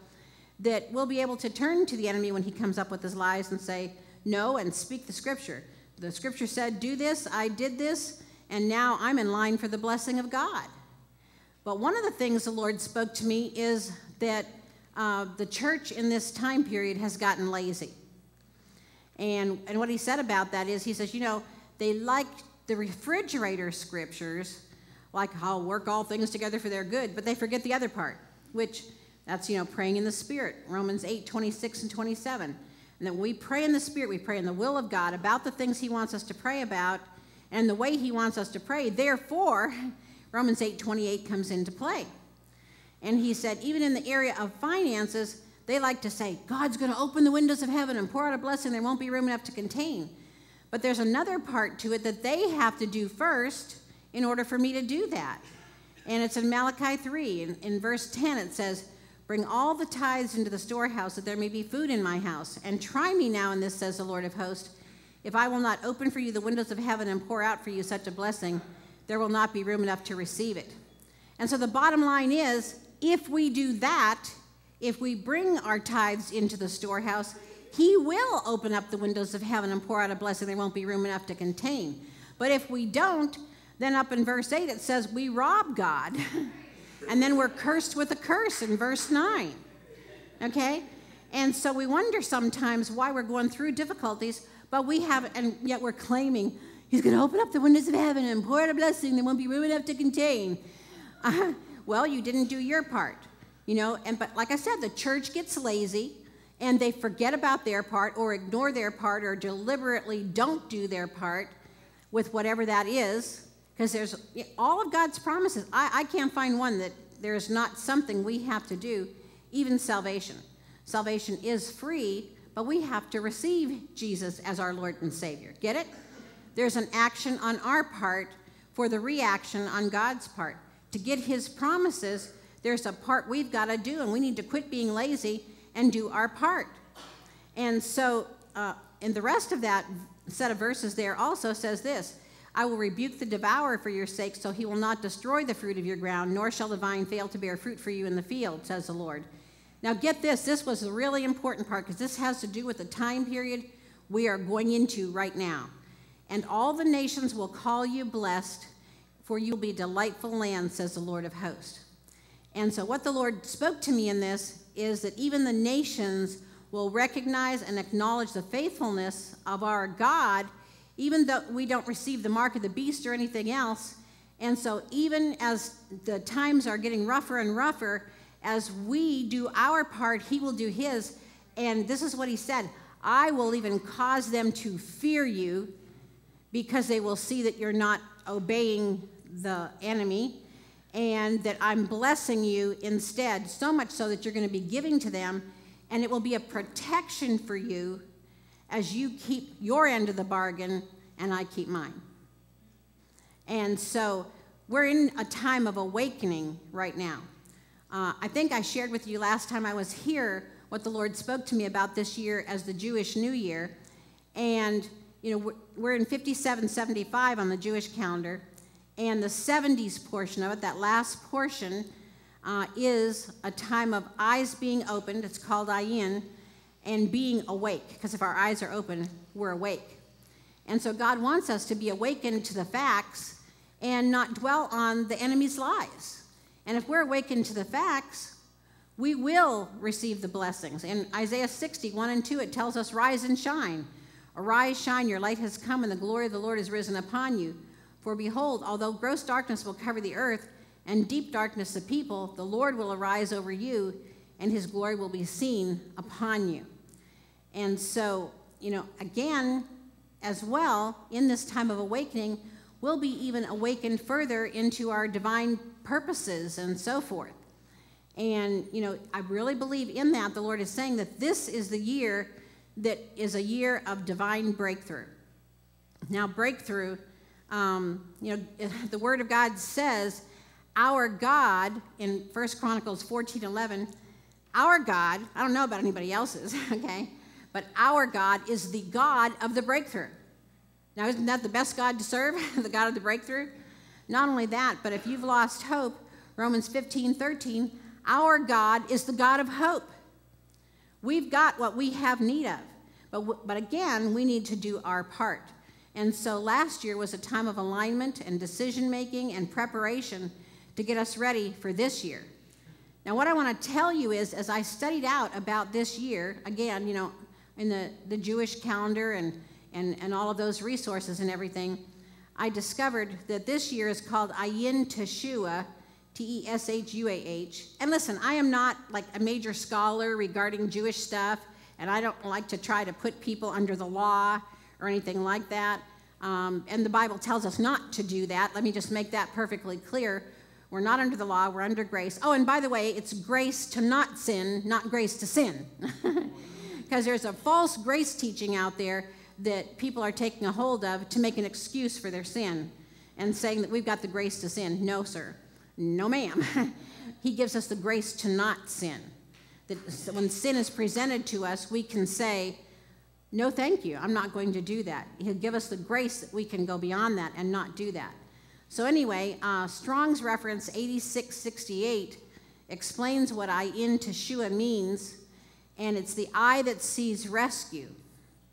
that we'll be able to turn to the enemy when he comes up with his lies and say, No, and speak the scripture. The scripture said, Do this, I did this, and now I'm in line for the blessing of God. But one of the things the Lord spoke to me is that uh, the church in this time period has gotten lazy. And, and what he said about that is, he says, you know, they like the refrigerator scriptures, like I'll work all things together for their good, but they forget the other part, which that's, you know, praying in the Spirit, Romans 8, 26 and 27. And that we pray in the Spirit, we pray in the will of God about the things he wants us to pray about and the way he wants us to pray. Therefore, Romans 8, 28 comes into play. And he said, even in the area of finances, they like to say, God's going to open the windows of heaven and pour out a blessing there won't be room enough to contain. But there's another part to it that they have to do first in order for me to do that. And it's in Malachi 3. In, in verse 10, it says, Bring all the tithes into the storehouse that there may be food in my house. And try me now in this, says the Lord of hosts. If I will not open for you the windows of heaven and pour out for you such a blessing, there will not be room enough to receive it. And so the bottom line is if we do that, if we bring our tithes into the storehouse, He will open up the windows of heaven and pour out a blessing there won't be room enough to contain. But if we don't, then up in verse 8 it says we rob God. and then we're cursed with a curse in verse 9. Okay? And so we wonder sometimes why we're going through difficulties, but we have, and yet we're claiming He's going to open up the windows of heaven and pour out a blessing there won't be room enough to contain. Uh, well, you didn't do your part, you know. And but like I said, the church gets lazy and they forget about their part or ignore their part or deliberately don't do their part with whatever that is because there's all of god's promises. I, I can't find one that there's not something we have to do even salvation. Salvation is free but we have to receive jesus as our lord and savior. Get it? There's an action on our part for the reaction on god's part. To get his promises, there's a part we've got to do, and we need to quit being lazy and do our part. And so, uh, in the rest of that set of verses there also says this I will rebuke the devourer for your sake, so he will not destroy the fruit of your ground, nor shall the vine fail to bear fruit for you in the field, says the Lord. Now, get this this was the really important part because this has to do with the time period we are going into right now. And all the nations will call you blessed, for you will be delightful land, says the Lord of hosts. And so, what the Lord spoke to me in this is that even the nations will recognize and acknowledge the faithfulness of our God, even though we don't receive the mark of the beast or anything else. And so, even as the times are getting rougher and rougher, as we do our part, He will do His. And this is what He said I will even cause them to fear you because they will see that you're not obeying the enemy and that I'm blessing you instead, so much so that you're going to be giving to them, and it will be a protection for you as you keep your end of the bargain and I keep mine. And so we're in a time of awakening right now. Uh, I think I shared with you last time I was here what the Lord spoke to me about this year as the Jewish New Year. And, you know, we're, in 5775 on the Jewish calendar. And the 70s portion of it, that last portion, uh, is a time of eyes being opened. It's called ayin, and being awake. Because if our eyes are open, we're awake. And so God wants us to be awakened to the facts and not dwell on the enemy's lies. And if we're awakened to the facts, we will receive the blessings. In Isaiah 60, 1 and 2, it tells us, Rise and shine. Arise, shine, your light has come, and the glory of the Lord is risen upon you. For behold, although gross darkness will cover the earth, and deep darkness the people, the Lord will arise over you, and his glory will be seen upon you. And so, you know, again, as well, in this time of awakening, we'll be even awakened further into our divine purposes and so forth. And, you know, I really believe in that. The Lord is saying that this is the year that is a year of divine breakthrough. Now, breakthrough, um, you know, the Word of God says, our God, in 1 Chronicles 14 11, our God, I don't know about anybody else's, okay, but our God is the God of the breakthrough. Now, isn't that the best God to serve, the God of the breakthrough? Not only that, but if you've lost hope, Romans 15 13, our God is the God of hope. We've got what we have need of. But, but again, we need to do our part. And so last year was a time of alignment and decision making and preparation to get us ready for this year. Now, what I want to tell you is, as I studied out about this year, again, you know, in the, the Jewish calendar and, and, and all of those resources and everything, I discovered that this year is called Ayin Teshuah, T E S H U A H. And listen, I am not like a major scholar regarding Jewish stuff, and I don't like to try to put people under the law or anything like that. Um, and the Bible tells us not to do that. Let me just make that perfectly clear. We're not under the law, we're under grace. Oh, and by the way, it's grace to not sin, not grace to sin. Because there's a false grace teaching out there that people are taking a hold of to make an excuse for their sin and saying that we've got the grace to sin. No, sir. No, ma'am. he gives us the grace to not sin. That when sin is presented to us, we can say, No, thank you. I'm not going to do that. He'll give us the grace that we can go beyond that and not do that. So, anyway, uh, Strong's reference 8668 explains what Ayin Teshuah means, and it's the eye that sees rescue.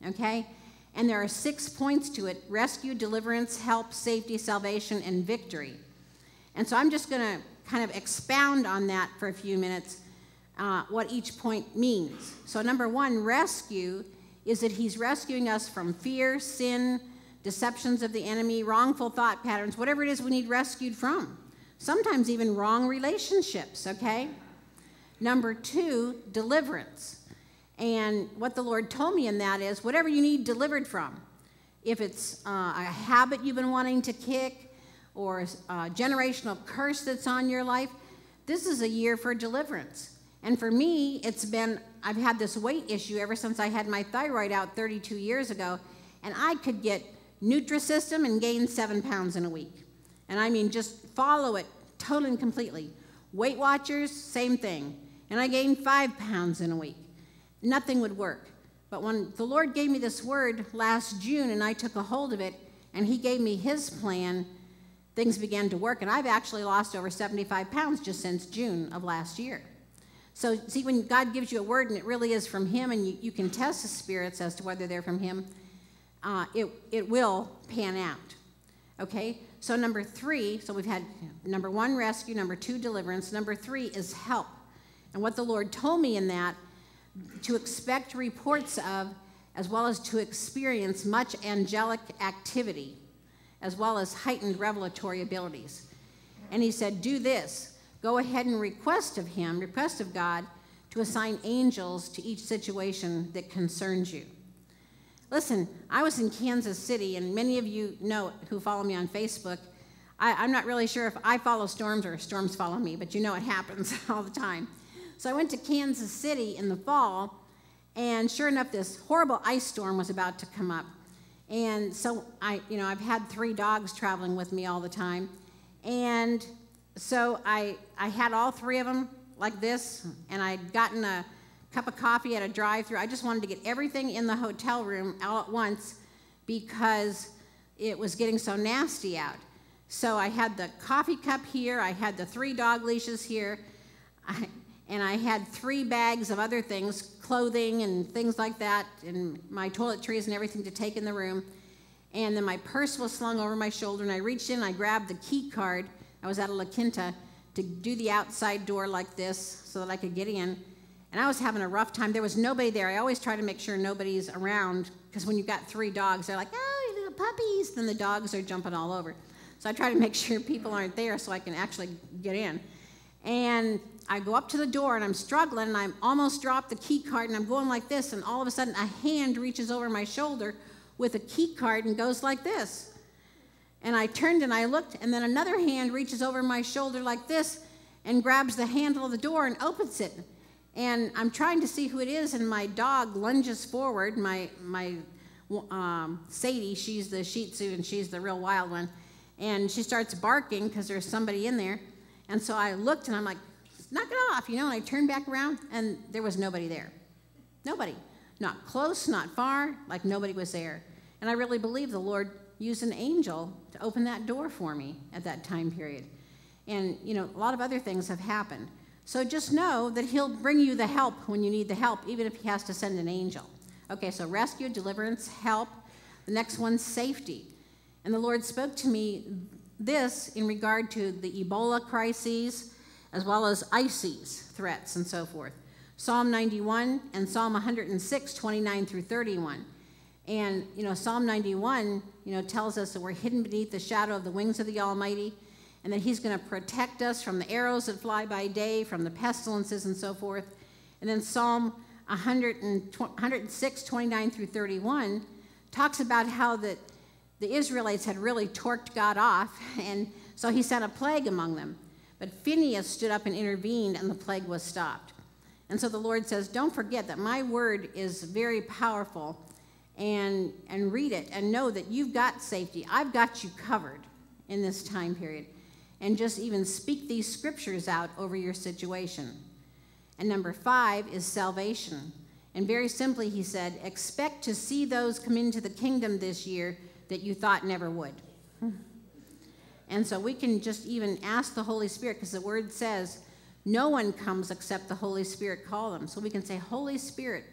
Okay? And there are six points to it rescue, deliverance, help, safety, salvation, and victory. And so I'm just going to kind of expound on that for a few minutes, uh, what each point means. So, number one, rescue is that he's rescuing us from fear, sin, deceptions of the enemy, wrongful thought patterns, whatever it is we need rescued from. Sometimes even wrong relationships, okay? Number two, deliverance. And what the Lord told me in that is whatever you need delivered from. If it's uh, a habit you've been wanting to kick, or a generational curse that's on your life, this is a year for deliverance. And for me, it's been, I've had this weight issue ever since I had my thyroid out 32 years ago, and I could get Nutrisystem and gain seven pounds in a week. And I mean, just follow it totally and completely. Weight Watchers, same thing. And I gained five pounds in a week. Nothing would work. But when the Lord gave me this word last June and I took a hold of it, and He gave me His plan, things began to work. And I've actually lost over 75 pounds just since June of last year. So, see, when God gives you a word and it really is from Him, and you, you can test the spirits as to whether they're from Him, uh, it, it will pan out. Okay? So, number three, so we've had number one, rescue, number two, deliverance, number three is help. And what the Lord told me in that, to expect reports of, as well as to experience much angelic activity, as well as heightened revelatory abilities. And He said, Do this go ahead and request of Him, request of God, to assign angels to each situation that concerns you. Listen, I was in Kansas City, and many of you know who follow me on Facebook. I, am not really sure if I follow storms or storms follow me, but you know it happens all the time. So I went to Kansas City in the fall, and sure enough, this horrible ice storm was about to come up. And so I, you know, I've had three dogs traveling with me all the time, and so I, I had all three of them like this, and I'd gotten a cup of coffee at a drive-through. I just wanted to get everything in the hotel room all at once because it was getting so nasty out. So I had the coffee cup here, I had the three dog leashes here, I, and I had three bags of other things, clothing and things like that, and my toiletries and everything to take in the room. And then my purse was slung over my shoulder, and I reached in, I grabbed the key card, I was at a La Quinta to do the outside door like this so that I could get in. And I was having a rough time. There was nobody there. I always try to make sure nobody's around because when you've got three dogs, they're like, oh, you little puppies. Then the dogs are jumping all over. So I try to make sure people aren't there so I can actually get in. And I go up to the door and I'm struggling and I almost dropped the key card and I'm going like this. And all of a sudden, a hand reaches over my shoulder with a key card and goes like this. And I turned and I looked, and then another hand reaches over my shoulder like this and grabs the handle of the door and opens it. And I'm trying to see who it is, and my dog lunges forward. My, my um, Sadie, she's the Shih Tzu, and she's the real wild one. And she starts barking because there's somebody in there. And so I looked, and I'm like, knock it off, you know, and I turned back around, and there was nobody there. Nobody. Not close, not far, like nobody was there. And I really believe the Lord used an angel to open that door for me at that time period. And, you know, a lot of other things have happened. So just know that he'll bring you the help when you need the help, even if he has to send an angel. Okay, so rescue, deliverance, help. The next one's safety. And the Lord spoke to me this in regard to the Ebola crises, as well as ISIS threats and so forth. Psalm 91 and Psalm 106, 29 through 31. And, you know, Psalm 91, you know, tells us that we're hidden beneath the shadow of the wings of the Almighty and that He's going to protect us from the arrows that fly by day, from the pestilences and so forth. And then Psalm 106, 29 through 31 talks about how that the Israelites had really torqued God off, and so He sent a plague among them. But Phineas stood up and intervened, and the plague was stopped. And so the Lord says, Don't forget that my word is very powerful and, and read it and know that you've got safety. I've got you covered in this time period. And just even speak these scriptures out over your situation. And number five is salvation. And very simply, he said, expect to see those come into the kingdom this year that you thought never would. And so we can just even ask the Holy Spirit, because the word says, no one comes except the Holy Spirit call them. So we can say, Holy Spirit,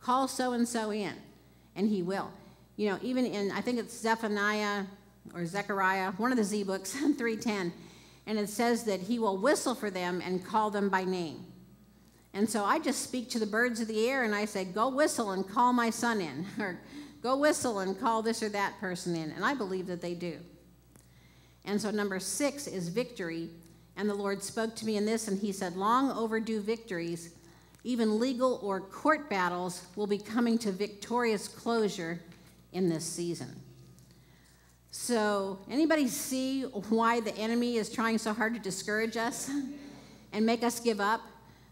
call so and so in and he will. You know, even in, I think it's Zephaniah or Zechariah, one of the Z books, 310, and it says that he will whistle for them and call them by name. And so I just speak to the birds of the air and I say, go whistle and call my son in, or go whistle and call this or that person in. And I believe that they do. And so number six is victory. And the Lord spoke to me in this, and he said, long overdue victories even legal or court battles will be coming to victorious closure in this season. So, anybody see why the enemy is trying so hard to discourage us and make us give up?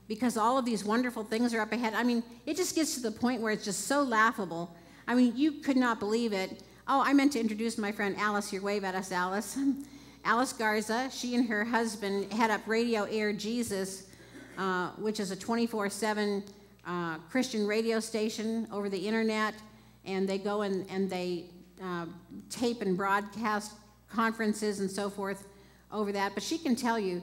Because all of these wonderful things are up ahead. I mean, it just gets to the point where it's just so laughable. I mean, you could not believe it. Oh, I meant to introduce my friend Alice here. Wave at us, Alice. Alice Garza, she and her husband head up Radio Air Jesus uh, which is a 24 7 uh, Christian radio station over the internet. And they go and, and they uh, tape and broadcast conferences and so forth over that. But she can tell you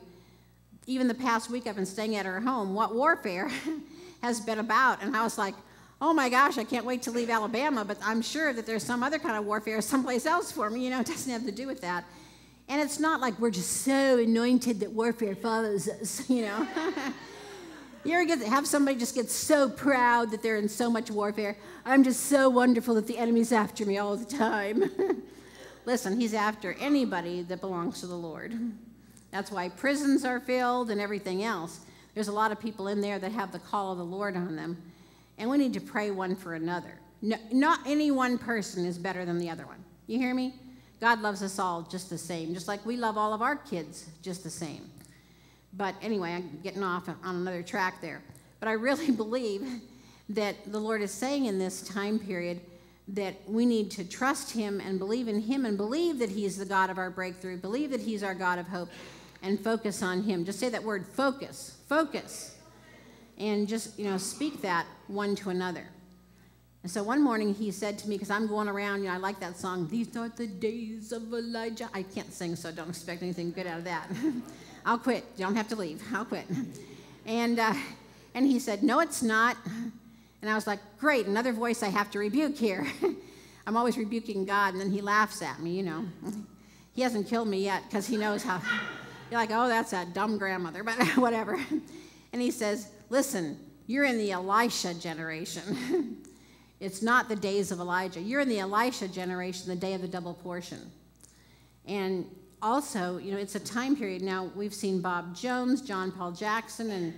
even the past week I've been staying at her home, what warfare has been about. And I was like, oh my gosh, I can't wait to leave Alabama, but I'm sure that there's some other kind of warfare someplace else for me. You know, it doesn't have to do with that. And it's not like we're just so anointed that warfare follows us, you know. you ever get have somebody just get so proud that they're in so much warfare? I'm just so wonderful that the enemy's after me all the time. Listen, he's after anybody that belongs to the Lord. That's why prisons are filled and everything else. There's a lot of people in there that have the call of the Lord on them. And we need to pray one for another. No, not any one person is better than the other one. You hear me? God loves us all just the same, just like we love all of our kids just the same. But anyway, I'm getting off on another track there. But I really believe that the Lord is saying in this time period that we need to trust Him and believe in Him and believe that He's the God of our breakthrough, believe that He's our God of hope, and focus on Him. Just say that word focus, focus. And just, you know, speak that one to another. And so one morning he said to me, because I'm going around, you know, I like that song, These Are the Days of Elijah. I can't sing, so don't expect anything good out of that. I'll quit. You don't have to leave. I'll quit. And, uh, and he said, No, it's not. And I was like, Great, another voice I have to rebuke here. I'm always rebuking God, and then he laughs at me, you know. He hasn't killed me yet because he knows how. You're like, Oh, that's that dumb grandmother, but whatever. And he says, Listen, you're in the Elisha generation. it's not the days of Elijah. You're in the Elisha generation, the day of the double portion. And also, you know, it's a time period now. We've seen Bob Jones, John Paul Jackson, and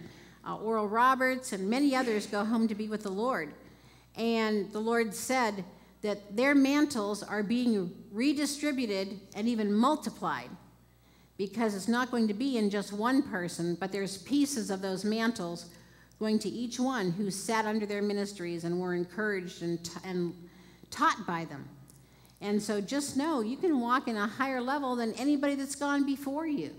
uh, Oral Roberts, and many others go home to be with the Lord. And the Lord said that their mantles are being redistributed and even multiplied because it's not going to be in just one person, but there's pieces of those mantles going to each one who sat under their ministries and were encouraged and, and taught by them. And so just know you can walk in a higher level than anybody that's gone before you.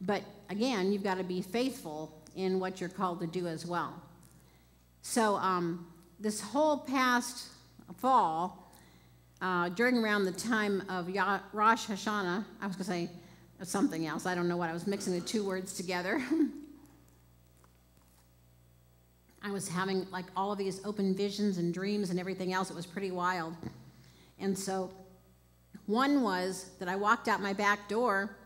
But again, you've got to be faithful in what you're called to do as well. So, um, this whole past fall, uh, during around the time of Rosh Hashanah, I was going to say something else. I don't know what. I was mixing the two words together. I was having like all of these open visions and dreams and everything else. It was pretty wild. And so, one was that I walked out my back door,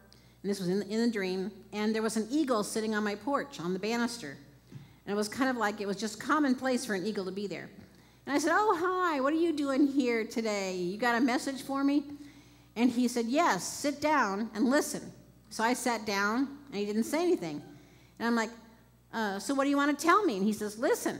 and this was in, in the dream, and there was an eagle sitting on my porch on the banister. And it was kind of like it was just commonplace for an eagle to be there. And I said, Oh, hi, what are you doing here today? You got a message for me? And he said, Yes, sit down and listen. So I sat down, and he didn't say anything. And I'm like, uh, So what do you want to tell me? And he says, Listen.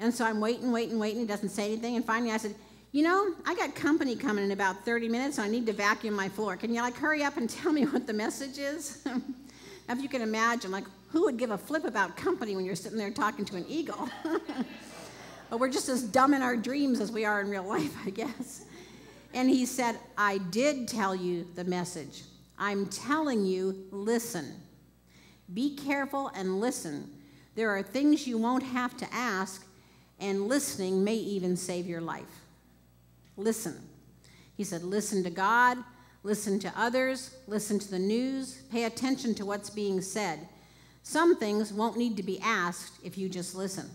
And so I'm waiting, waiting, waiting. He doesn't say anything. And finally I said, You know, I got company coming in about 30 minutes, and I need to vacuum my floor. Can you, like, hurry up and tell me what the message is? if you can imagine, like, who would give a flip about company when you're sitting there talking to an eagle? but we're just as dumb in our dreams as we are in real life, I guess. And he said, I did tell you the message. I'm telling you, listen. Be careful and listen. There are things you won't have to ask, and listening may even save your life. Listen. He said, listen to God, listen to others, listen to the news, pay attention to what's being said. Some things won't need to be asked if you just listen.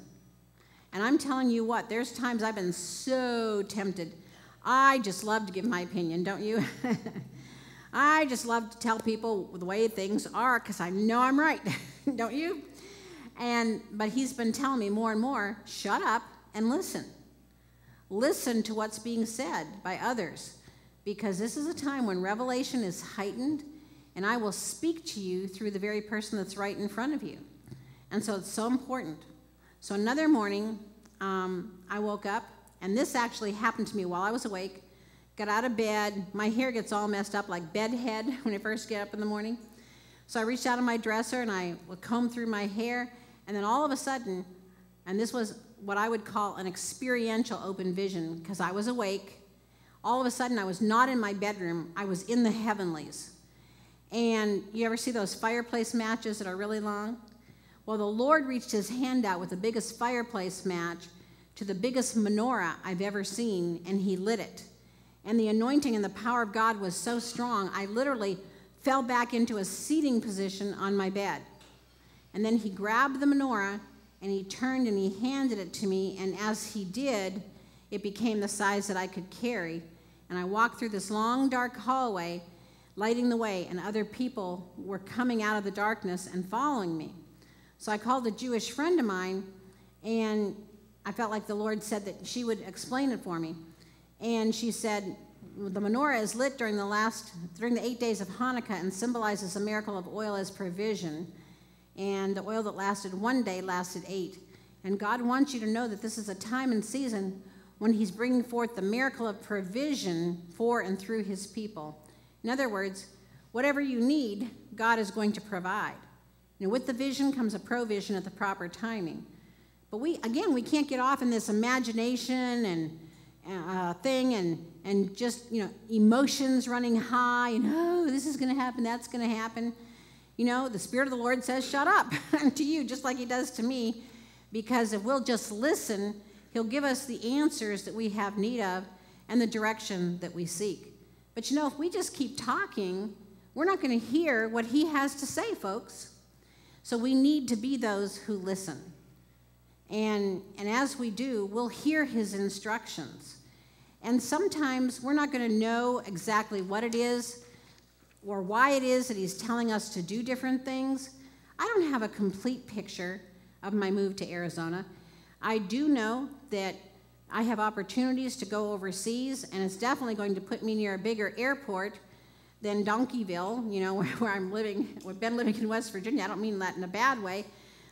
And I'm telling you what, there's times I've been so tempted. I just love to give my opinion, don't you? I just love to tell people the way things are because I know I'm right, don't you? And but he's been telling me more and more, shut up and listen. Listen to what's being said by others because this is a time when revelation is heightened and I will speak to you through the very person that's right in front of you. And so it's so important. So another morning, um, I woke up, and this actually happened to me while I was awake. Got out of bed. My hair gets all messed up like bedhead when I first get up in the morning. So I reached out of my dresser and I would comb through my hair, and then all of a sudden, and this was what I would call an experiential open vision because I was awake. All of a sudden, I was not in my bedroom, I was in the heavenlies. And you ever see those fireplace matches that are really long? Well, the Lord reached his hand out with the biggest fireplace match to the biggest menorah I've ever seen, and he lit it. And the anointing and the power of God was so strong, I literally fell back into a seating position on my bed. And then he grabbed the menorah and he turned and he handed it to me. And as he did, it became the size that I could carry. And I walked through this long, dark hallway, lighting the way, and other people were coming out of the darkness and following me. So I called a Jewish friend of mine, and I felt like the Lord said that she would explain it for me. And she said, the menorah is lit during the last during the eight days of Hanukkah and symbolizes a miracle of oil as provision. And the oil that lasted one day lasted eight. And God wants you to know that this is a time and season when He's bringing forth the miracle of provision for and through His people. In other words, whatever you need, God is going to provide. And with the vision comes a provision at the proper timing. But we, again, we can't get off in this imagination and uh, thing and, and just, you know, emotions running high and, oh, this is going to happen, that's going to happen. You know, the Spirit of the Lord says, shut up to you, just like He does to me, because if we'll just listen, He'll give us the answers that we have need of and the direction that we seek. But you know, if we just keep talking, we're not going to hear what He has to say, folks. So we need to be those who listen. And, and as we do, we'll hear his instructions. And sometimes we're not going to know exactly what it is or why it is that he's telling us to do different things. I don't have a complete picture of my move to Arizona. I do know that I have opportunities to go overseas, and it's definitely going to put me near a bigger airport than Donkeyville, you know, where, where I'm living. I've been living in West Virginia. I don't mean that in a bad way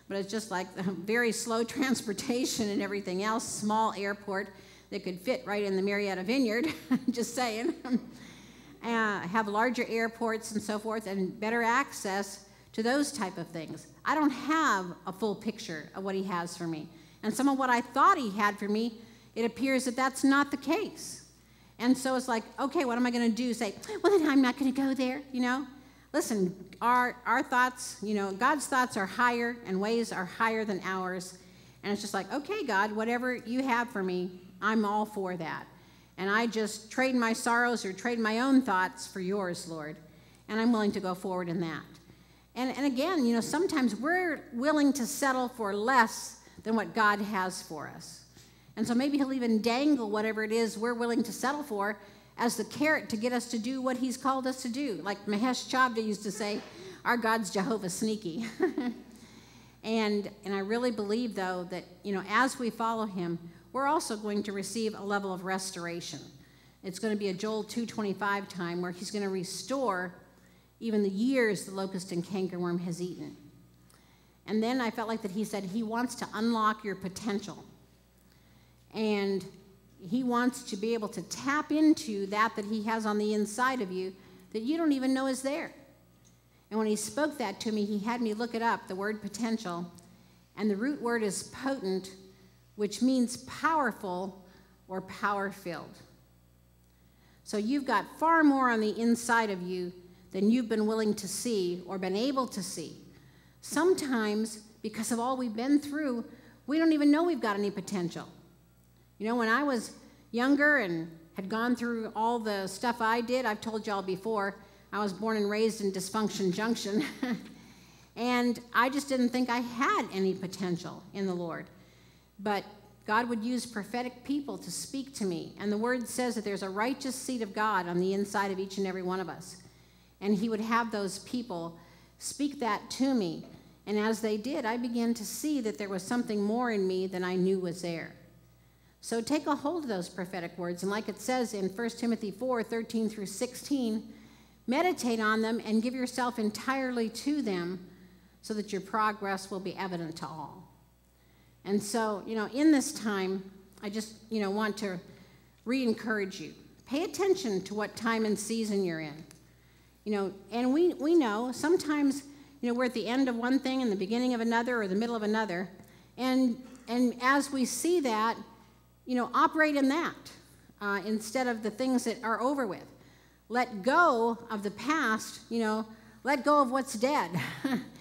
but it's just like very slow transportation and everything else. Small airport that could fit right in the Marietta Vineyard, I'm just saying. Uh, have larger airports and so forth, and better access to those type of things. I don't have a full picture of what he has for me. And some of what I thought he had for me, it appears that that's not the case. And so it's like, okay, what am I going to do? Say, well, then I'm not going to go there, you know? Listen, our, our thoughts, you know, God's thoughts are higher and ways are higher than ours. And it's just like, okay, God, whatever you have for me, I'm all for that. And I just trade my sorrows or trade my own thoughts for yours, Lord. And I'm willing to go forward in that. And, and again, you know, sometimes we're willing to settle for less than what God has for us. And so maybe He'll even dangle whatever it is we're willing to settle for as the carrot to get us to do what he's called us to do. Like Mahesh Chavda used to say, our God's Jehovah sneaky. and, and I really believe, though, that, you know, as we follow him, we're also going to receive a level of restoration. It's going to be a Joel 225 time where he's going to restore even the years the locust and cankerworm has eaten. And then I felt like that he said he wants to unlock your potential. And he wants to be able to tap into that that he has on the inside of you that you don't even know is there. And when he spoke that to me, he had me look it up, the word potential. And the root word is potent, which means powerful or power filled. So you've got far more on the inside of you than you've been willing to see or been able to see. Sometimes, because of all we've been through, we don't even know we've got any potential. You know, when I was younger and had gone through all the stuff I did, I've told y'all before, I was born and raised in Dysfunction Junction. and I just didn't think I had any potential in the Lord. But God would use prophetic people to speak to me. And the word says that there's a righteous seed of God on the inside of each and every one of us. And He would have those people speak that to me. And as they did, I began to see that there was something more in me than I knew was there. So take a hold of those prophetic words. And like it says in 1 Timothy 4 13 through 16, meditate on them and give yourself entirely to them so that your progress will be evident to all. And so, you know, in this time, I just, you know, want to re encourage you. Pay attention to what time and season you're in. You know, and we, we know sometimes, you know, we're at the end of one thing and the beginning of another or the middle of another. And, and as we see that, you know, operate in that uh, instead of the things that are over with. Let go of the past, you know, let go of what's dead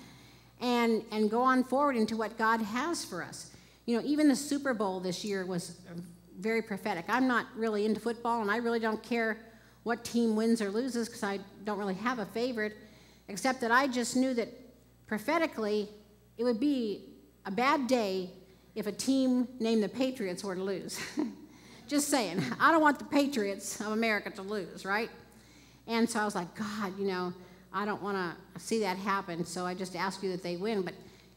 and, and go on forward into what God has for us. You know, even the Super Bowl this year was um, very prophetic. I'm not really into football and I really don't care what team wins or loses because I don't really have a favorite, except that I just knew that prophetically it would be a bad day if a team named the Patriots were to lose. just saying, I don't want the Patriots of America to lose, right? And so I was like, God, you know, I don't want to see that happen, so I just ask you that they win. But,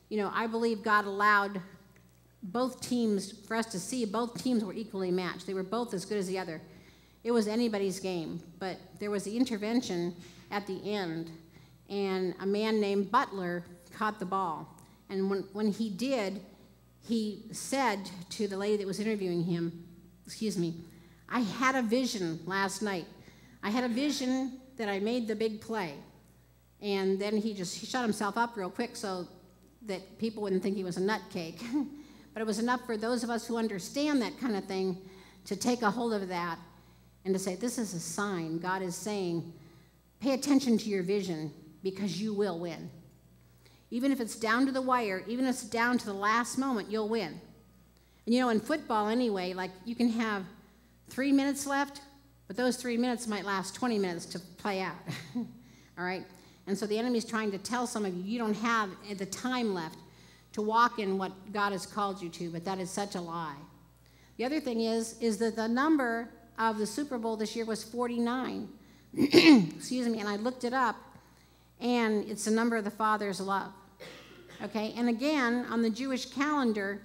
you know, I believe God allowed both teams, for us to see, both teams were equally matched. They were both as good as the other. It was anybody's game, but there was the intervention at the end, and a man named Butler caught the ball. And when, when he did, he said to the lady that was interviewing him, excuse me, I had a vision last night. I had a vision that I made the big play. And then he just he shut himself up real quick so that people wouldn't think he was a nutcake. but it was enough for those of us who understand that kind of thing to take a hold of that and to say, This is a sign. God is saying, Pay attention to your vision because you will win. Even if it's down to the wire, even if it's down to the last moment, you'll win. And you know, in football anyway, like you can have three minutes left, but those three minutes might last 20 minutes to play out. All right? And so the enemy is trying to tell some of you you don't have the time left to walk in what God has called you to, but that is such a lie. The other thing is, is that the number of the Super Bowl this year was 49. Excuse me, and I looked it up, and it's the number of the Father's love. Okay, and again, on the Jewish calendar,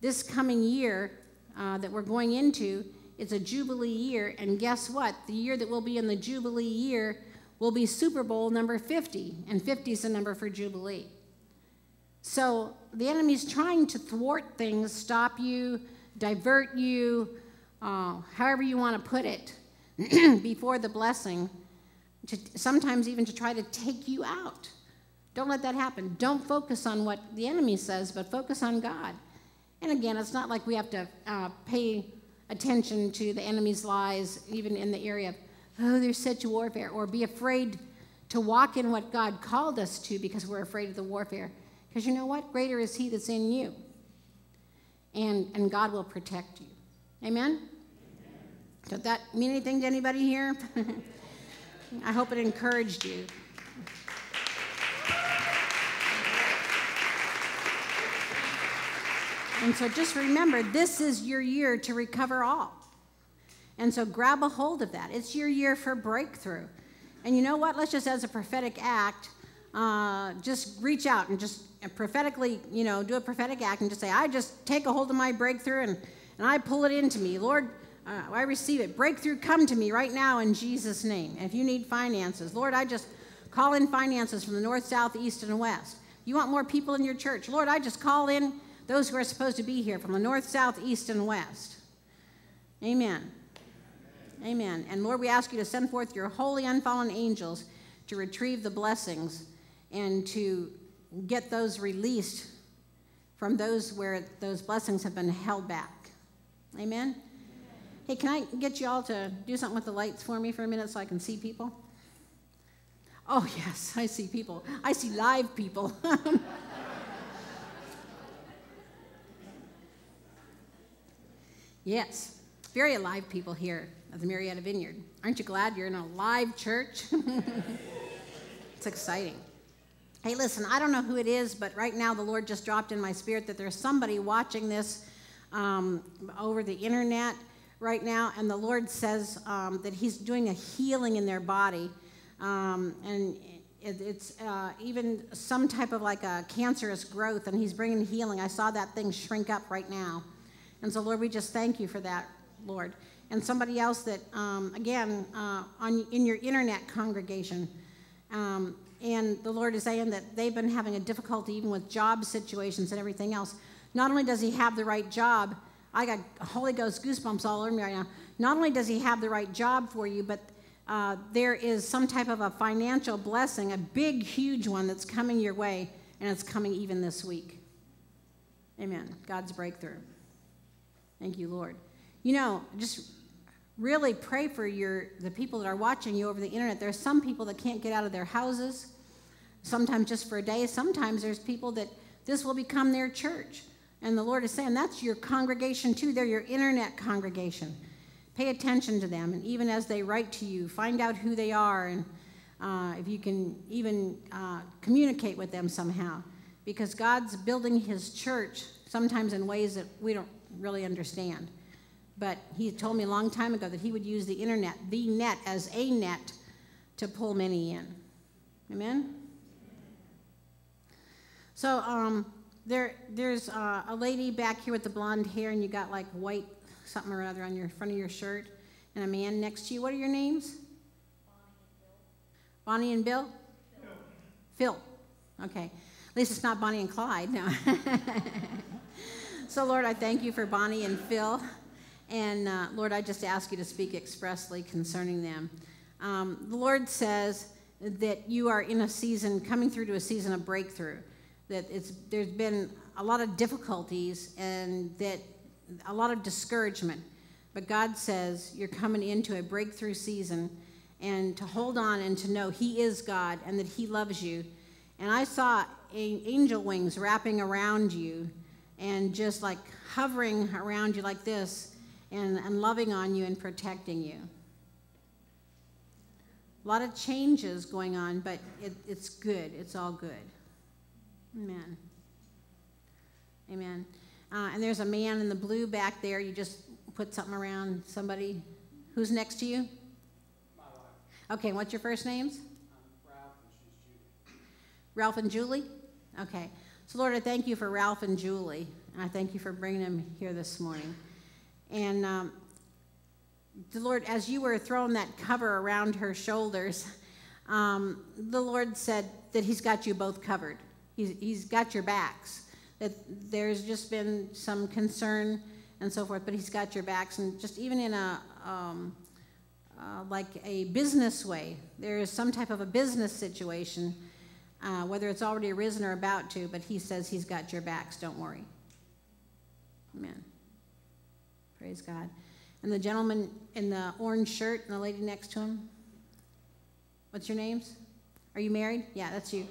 this coming year uh, that we're going into, it's a Jubilee year, and guess what? The year that we'll be in the Jubilee year will be Super Bowl number 50, and 50 is the number for Jubilee. So the enemy's trying to thwart things, stop you, divert you, uh, however you want to put it, before the blessing, to, sometimes even to try to take you out. Don't let that happen. Don't focus on what the enemy says, but focus on God. And again, it's not like we have to uh, pay attention to the enemy's lies, even in the area of, oh, there's such warfare, or be afraid to walk in what God called us to because we're afraid of the warfare. Because you know what? Greater is He that's in you. And, and God will protect you. Amen? Does that mean anything to anybody here? I hope it encouraged you. And so just remember, this is your year to recover all. And so grab a hold of that. It's your year for breakthrough. And you know what? Let's just, as a prophetic act, uh, just reach out and just prophetically, you know, do a prophetic act and just say, I just take a hold of my breakthrough and, and I pull it into me. Lord, uh, I receive it. Breakthrough, come to me right now in Jesus' name. if you need finances, Lord, I just call in finances from the north, south, east, and west. You want more people in your church? Lord, I just call in those who are supposed to be here from the north, south, east, and west. Amen. Amen. And Lord, we ask you to send forth your holy, unfallen angels to retrieve the blessings and to get those released from those where those blessings have been held back. Amen. Hey, can I get you all to do something with the lights for me for a minute so I can see people? Oh, yes, I see people. I see live people. Yes, very alive people here at the Marietta Vineyard. Aren't you glad you're in a live church? it's exciting. Hey, listen, I don't know who it is, but right now the Lord just dropped in my spirit that there's somebody watching this um, over the internet right now, and the Lord says um, that He's doing a healing in their body. Um, and it, it's uh, even some type of like a cancerous growth, and He's bringing healing. I saw that thing shrink up right now. And so, Lord, we just thank you for that, Lord. And somebody else that, um, again, uh, on, in your internet congregation, um, and the Lord is saying that they've been having a difficulty even with job situations and everything else. Not only does he have the right job, I got Holy Ghost goosebumps all over me right now. Not only does he have the right job for you, but uh, there is some type of a financial blessing, a big, huge one that's coming your way, and it's coming even this week. Amen. God's breakthrough. Thank you, Lord. You know, just really pray for your the people that are watching you over the internet. There are some people that can't get out of their houses, sometimes just for a day. Sometimes there's people that this will become their church. And the Lord is saying that's your congregation too. They're your internet congregation. pay attention to them, and even as they write to you, find out who they are, and uh, if you can even uh, communicate with them somehow. Because God's building His church sometimes in ways that we don't really understand. But He told me a long time ago that He would use the internet, the net, as a net to pull many in. Amen? So um, there, there's uh, a lady back here with the blonde hair, and you got like white something or other on your front of your shirt, and a man next to you. What are your names? Bonnie and Bill. Bill. Phil. Okay. At least it's not Bonnie and Clyde. No. so Lord, I thank you for Bonnie and Phil, and uh, Lord, I just ask you to speak expressly concerning them. Um, the Lord says that you are in a season, coming through to a season of breakthrough. That it's, there's been a lot of difficulties and that a lot of discouragement. But God says you're coming into a breakthrough season and to hold on and to know He is God and that He loves you. And I saw angel wings wrapping around you and just like hovering around you like this and, and loving on you and protecting you. A lot of changes going on, but it, it's good. It's all good. Amen. Amen. Uh, and there's a man in the blue back there. You just put something around somebody. Who's next to you? My wife. Okay, what's your first names? Um, Ralph and she's Judy. Ralph and Julie? Okay. So, Lord, I thank you for Ralph and Julie, and I thank you for bringing them here this morning. And um, the Lord, as you were throwing that cover around her shoulders, um, the Lord said that He's got you both covered. He's, he's got your backs. That there's just been some concern and so forth, but He's got your backs. And just even in a, um, uh, like a business way, there is some type of a business situation, uh, whether it's already arisen or about to, but He says He's got your backs. Don't worry. Amen. Praise God. And the gentleman in the orange shirt and the lady next to him? What's your names? Are you married? Yeah, that's you.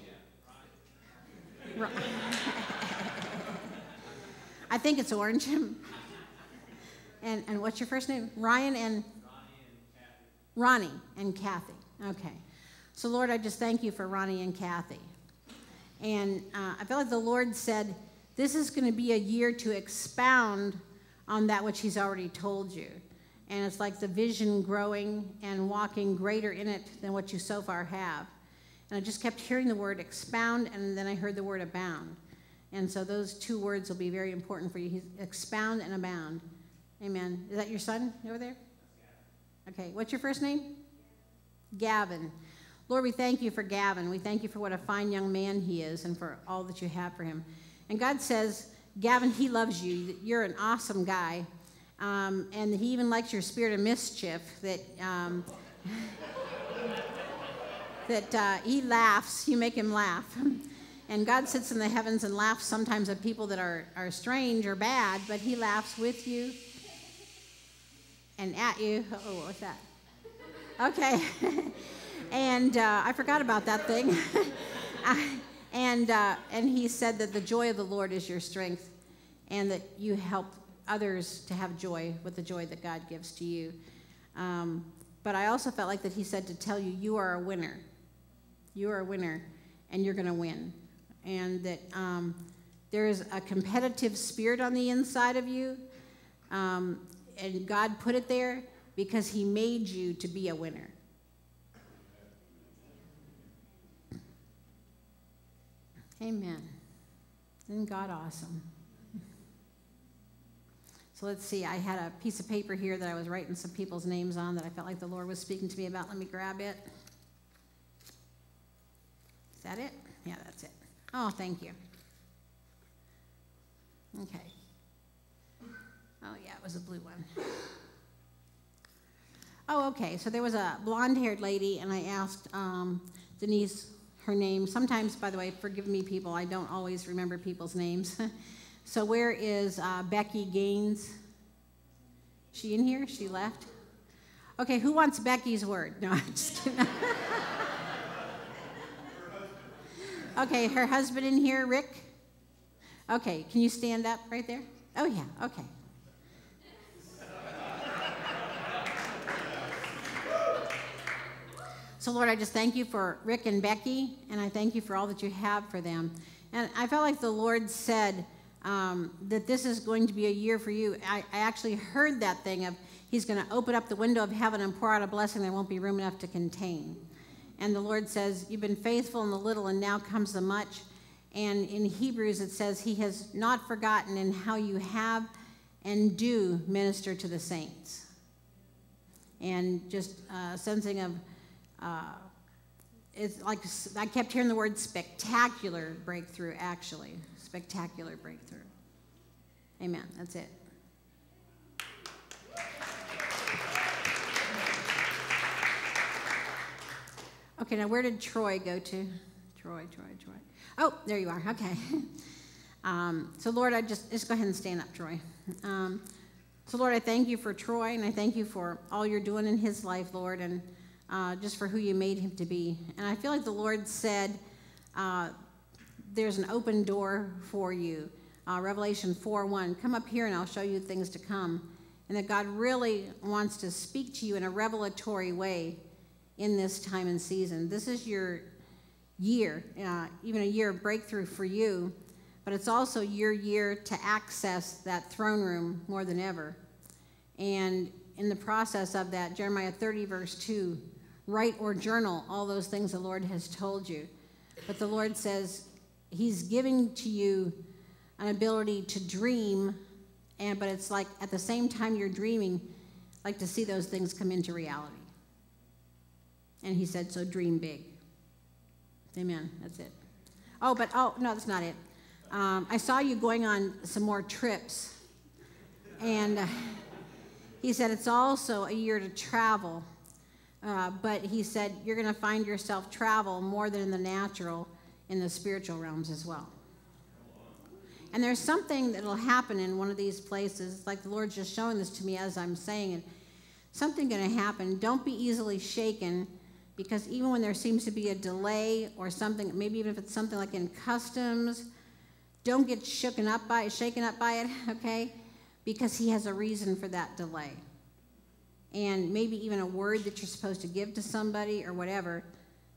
Ri- I think it's orange. and, and what's your first name? Ryan and? Ronnie and Kathy. Okay. So, Lord, I just thank you for Ronnie and Kathy. And uh, I feel like the Lord said, this is going to be a year to expound on that which He's already told you. And it's like the vision growing and walking greater in it than what you so far have. And I just kept hearing the word expound, and then I heard the word abound. And so those two words will be very important for you. He's expound and abound. Amen. Is that your son over there? Okay. What's your first name? Gavin. Lord, we thank you for Gavin. We thank you for what a fine young man he is and for all that you have for him. And God says, Gavin, he loves you. You're an awesome guy. Um, and he even likes your spirit of mischief that, um, that uh, he laughs. You make him laugh. And God sits in the heavens and laughs sometimes at people that are, are strange or bad, but he laughs with you and at you. Oh, what's that? Okay. and uh, I forgot about that thing. and, uh, and he said that the joy of the Lord is your strength and that you help others to have joy with the joy that God gives to you. Um, but I also felt like that he said to tell you, you are a winner. You are a winner, and you're going to win. And that um, there is a competitive spirit on the inside of you, um, and God put it there because he made you to be a winner. Amen. Isn't God awesome? So let's see, I had a piece of paper here that I was writing some people's names on that I felt like the Lord was speaking to me about. Let me grab it. Is that it? Yeah, that's it. Oh, thank you. Okay. Oh, yeah, it was a blue one. Oh, okay. So there was a blonde haired lady, and I asked um, Denise her name. Sometimes, by the way, forgive me, people, I don't always remember people's names. So where is uh, Becky Gaines? She in here? She left? Okay, who wants Becky's word? No, I'm just kidding. okay, her husband in here, Rick? Okay, can you stand up right there? Oh, yeah, okay. So, Lord, I just thank you for Rick and Becky, and I thank you for all that you have for them. And I felt like the Lord said um, that this is going to be a year for you. I, I actually heard that thing of He's going to open up the window of heaven and pour out a blessing there won't be room enough to contain. And the Lord says, You've been faithful in the little, and now comes the much. And in Hebrews, it says, He has not forgotten in how you have and do minister to the saints. And just uh, sensing of, uh, it's like I kept hearing the word spectacular breakthrough, actually. Spectacular breakthrough. Amen. That's it. Okay, now where did Troy go to? Troy, Troy, Troy. Oh, there you are. Okay. Um, so, Lord, I just just go ahead and stand up, Troy. Um, so, Lord, I thank you for Troy, and I thank you for all you're doing in his life, Lord, and uh, just for who you made him to be. And I feel like the Lord said, uh, "There's an open door for you." Uh, Revelation 4:1. Come up here, and I'll show you things to come. And that God really wants to speak to you in a revelatory way in this time and season. This is your year, uh, even a year of breakthrough for you, but it's also your year to access that throne room more than ever. And in the process of that, Jeremiah 30, verse 2, write or journal all those things the Lord has told you. But the Lord says He's giving to you an ability to dream, and but it's like at the same time you're dreaming, like to see those things come into reality. And he said, So dream big. Amen. That's it. Oh, but, oh, no, that's not it. Um, I saw you going on some more trips. And uh, he said, It's also a year to travel. Uh, but he said, You're going to find yourself travel more than in the natural, in the spiritual realms as well. And there's something that'll happen in one of these places, like the Lord's just showing this to me as I'm saying it. Something going to happen. Don't be easily shaken because even when there seems to be a delay or something, maybe even if it's something like in customs, don't get shooken up by shaken up by it, okay? Because he has a reason for that delay. And maybe even a word that you're supposed to give to somebody or whatever.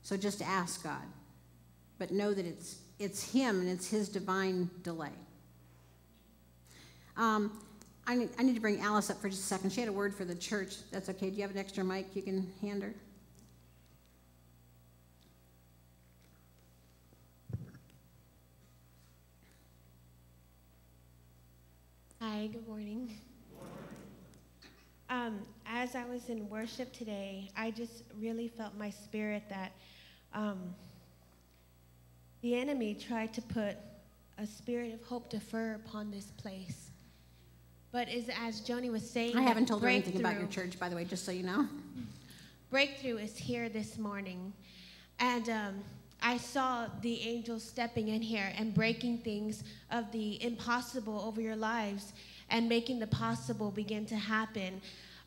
So just ask God. But know that it's it's him and it's his divine delay. Um, I need, I need to bring Alice up for just a second. She had a word for the church. That's okay. Do you have an extra mic you can hand her? Hi, good morning. Um, as I was in worship today, I just really felt my spirit that um, the enemy tried to put a spirit of hope defer upon this place. But is, as Joni was saying, I haven't told her anything about your church, by the way, just so you know. breakthrough is here this morning. And um, I saw the angels stepping in here and breaking things of the impossible over your lives and making the possible begin to happen.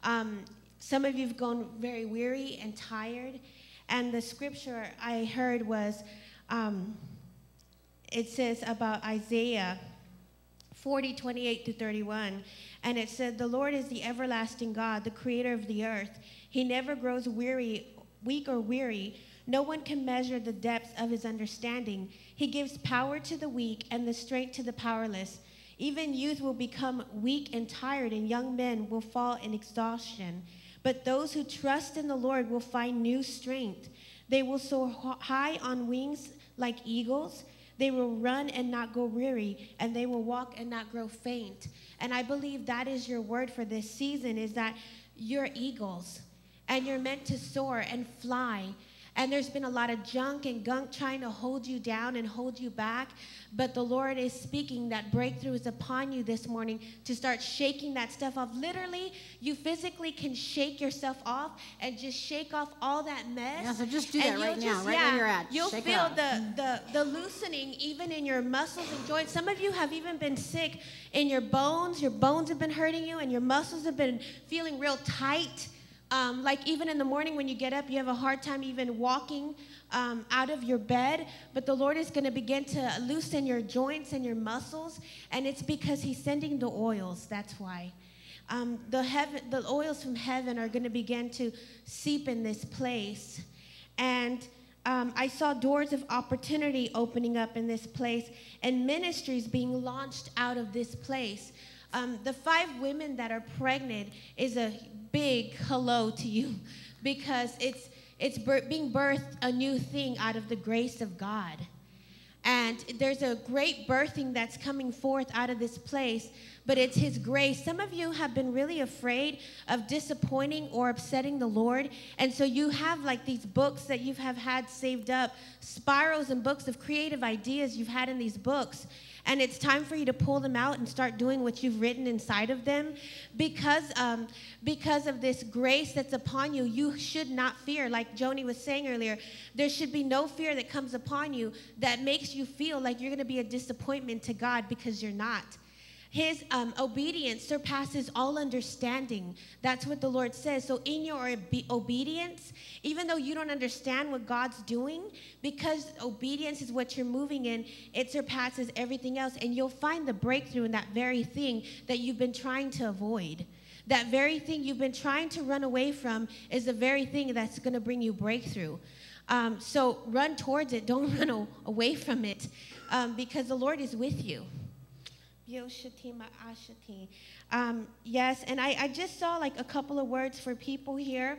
Um, some of you have gone very weary and tired. And the scripture I heard was um, it says about Isaiah 40, 28 to 31. And it said, The Lord is the everlasting God, the creator of the earth. He never grows weary, weak or weary. No one can measure the depths of his understanding. He gives power to the weak and the strength to the powerless. Even youth will become weak and tired, and young men will fall in exhaustion. But those who trust in the Lord will find new strength. They will soar high on wings like eagles. They will run and not go weary, and they will walk and not grow faint. And I believe that is your word for this season is that you're eagles and you're meant to soar and fly. And there's been a lot of junk and gunk trying to hold you down and hold you back. But the Lord is speaking that breakthrough is upon you this morning to start shaking that stuff off. Literally, you physically can shake yourself off and just shake off all that mess. Yeah, so just do that you'll right now, just- right where you're at. You'll Shake feel the, the, the loosening even in your muscles and joints. Some of you have even been sick in your bones. Your bones have been hurting you, and your muscles have been feeling real tight. Um, like even in the morning when you get up, you have a hard time even walking um, out of your bed. But the Lord is going to begin to loosen your joints and your muscles, and it's because He's sending the oils. That's why. Um, the heaven, the oils from heaven are going to begin to seep in this place. And um, I saw doors of opportunity opening up in this place and ministries being launched out of this place. Um, the five women that are pregnant is a big hello to you because it's, it's being birthed a new thing out of the grace of God. And there's a great birthing that's coming forth out of this place, but it's His grace. Some of you have been really afraid of disappointing or upsetting the Lord. And so you have like these books that you have had saved up, spirals and books of creative ideas you've had in these books. And it's time for you to pull them out and start doing what you've written inside of them. Because, um, because of this grace that's upon you, you should not fear. Like Joni was saying earlier, there should be no fear that comes upon you that makes you feel like you're going to be a disappointment to God because you're not. His um, obedience surpasses all understanding. That's what the Lord says. So, in your obe- obedience, even though you don't understand what God's doing, because obedience is what you're moving in, it surpasses everything else. And you'll find the breakthrough in that very thing that you've been trying to avoid. That very thing you've been trying to run away from is the very thing that's going to bring you breakthrough. Um, so, run towards it, don't run away from it, um, because the Lord is with you. Um, yes, and I, I just saw like a couple of words for people here.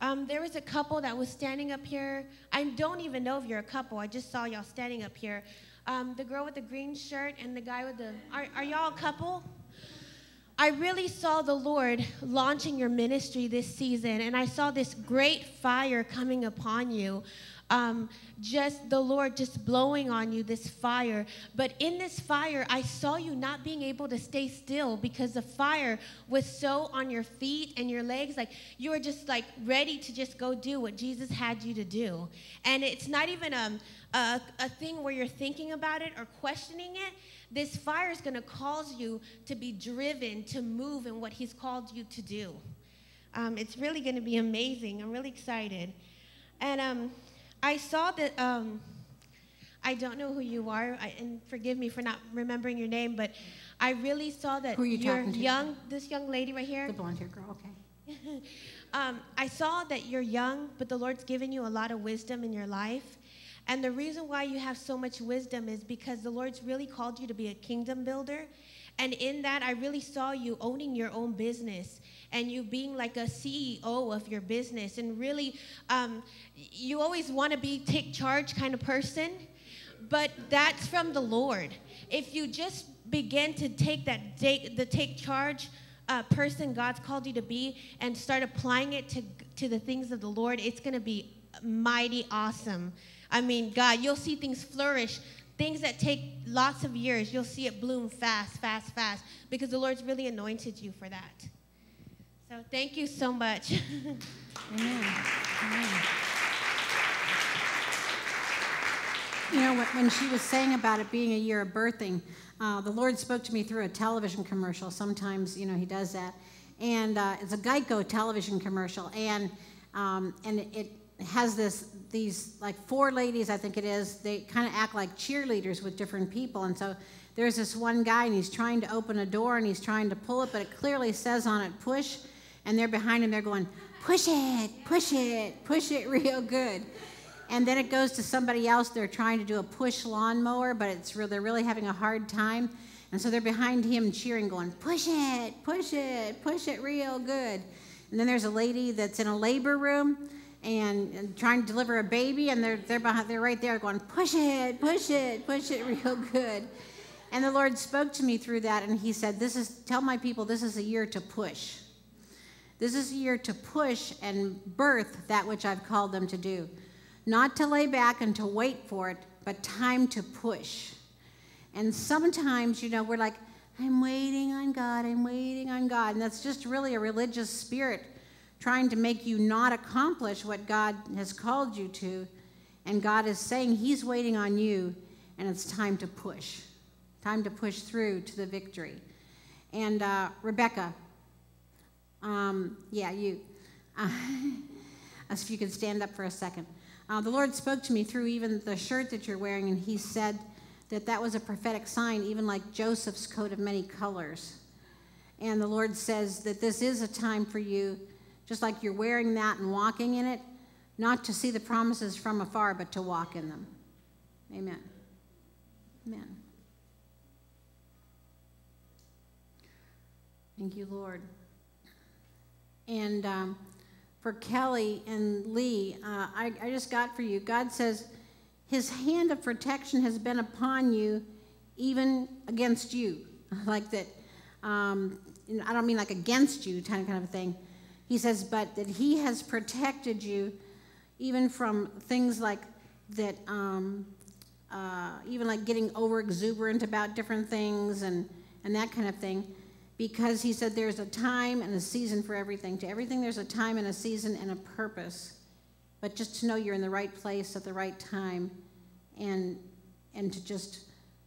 Um, there was a couple that was standing up here. I don't even know if you're a couple. I just saw y'all standing up here. Um, the girl with the green shirt and the guy with the. Are, are y'all a couple? I really saw the Lord launching your ministry this season, and I saw this great fire coming upon you. Um, just the Lord just blowing on you this fire. But in this fire, I saw you not being able to stay still because the fire was so on your feet and your legs. Like you were just like ready to just go do what Jesus had you to do. And it's not even um, a, a thing where you're thinking about it or questioning it. This fire is going to cause you to be driven to move in what He's called you to do. Um, it's really going to be amazing. I'm really excited. And um, I saw that. Um, I don't know who you are, I, and forgive me for not remembering your name, but I really saw that Who are you you're young. This young lady right here. The blonde hair girl, okay. um, I saw that you're young, but the Lord's given you a lot of wisdom in your life. And the reason why you have so much wisdom is because the Lord's really called you to be a kingdom builder. And in that, I really saw you owning your own business and you being like a CEO of your business. And really, um, you always want to be take charge kind of person, but that's from the Lord. If you just begin to take that take, the take charge uh, person God's called you to be and start applying it to, to the things of the Lord, it's going to be mighty awesome. I mean, God, you'll see things flourish. Things that take lots of years, you'll see it bloom fast, fast, fast, because the Lord's really anointed you for that. So thank you so much. Amen. Amen. You know, when- she was saying about it being a year of birthing, uh, the Lord spoke to me through a television commercial. Sometimes, you know, He does that. And uh, it's a Geico television commercial. And, um, and it has this, these like four ladies, I think it is, they kind of act like cheerleaders with different people. And so there's this one guy, and he's trying to open a door and he's trying to pull it, but it clearly says on it, push. And they're behind him, they're going, push it, push it, push it real good. And then it goes to somebody else. They're trying to do a push lawnmower, but it's real, they're really having a hard time. And so they're behind him cheering, going, push it, push it, push it real good. And then there's a lady that's in a labor room and, trying to deliver a baby, and they're, they're, behind, they're right there going, push it, push it, push it real good. And the Lord spoke to me through that, and He said, This is, tell my people, this is a year to push. This is a year to push and birth that which I've called them to do. Not to lay back and to wait for it, but time to push. And sometimes, you know, we're like, I'm waiting on God, I'm waiting on God. And that's just really a religious spirit trying to make you not accomplish what God has called you to. And God is saying He's waiting on you, and it's time to push. Time to push through to the victory. And uh, Rebecca, um, yeah, you. Uh, if you could stand up for a second. Uh, the Lord spoke to me through even the shirt that you're wearing, and He said that that was a prophetic sign, even like Joseph's coat of many colors. And the Lord says that this is a time for you, just like you're wearing that and walking in it, not to see the promises from afar, but to walk in them. Amen. Amen. Thank you, Lord. And um, for Kelly and Lee, uh, I, I just got for you God says, His hand of protection has been upon you, even against you. like that, um, I don't mean like against you, kind of, kind of thing. He says, but that He has protected you even from things like that, um, uh, even like getting over exuberant about different things and, and that kind of thing because he said there's a time and a season for everything. To everything, there's a time and a season and a purpose. But just to know you're in the right place at the right time and, and to just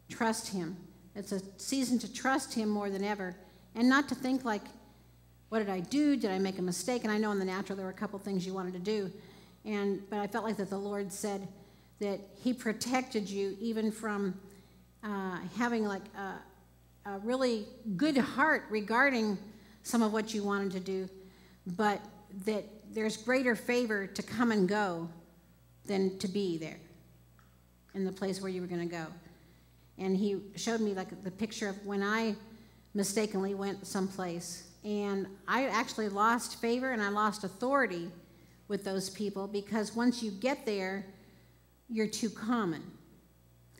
trust him. It's a season to trust him more than ever and not to think like, what did I do? Did I make a mistake? And I know in the natural there were a couple things you wanted to do. And, but I felt like that the Lord said that he protected you even from uh, having like a, a really good heart regarding some of what you wanted to do, but that there's greater favor to come and go than to be there in the place where you were going to go. And he showed me like the picture of when I mistakenly went someplace and I actually lost favor and I lost authority with those people because once you get there, you're too common.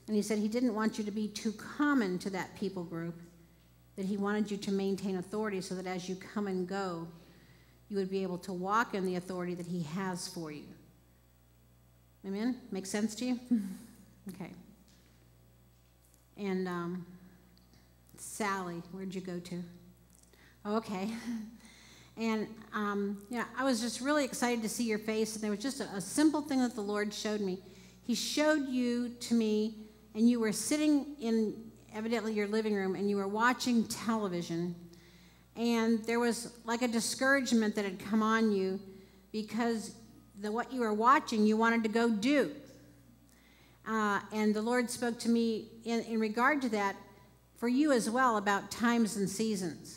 And he said he didn't want you to be too common to that people group, that he wanted you to maintain authority so that as you come and go, you would be able to walk in the authority that he has for you. Amen? Make sense to you? okay. And um, Sally, where'd you go to? Okay. And um, yeah, I was just really excited to see your face. And there was just a, a simple thing that the Lord showed me. He showed you to me, and you were sitting in evidently your living room, and you were watching television. And there was like a discouragement that had come on you because the what you were watching, you wanted to go do. Uh, and the Lord spoke to me in, in regard to that for you as well about times and seasons.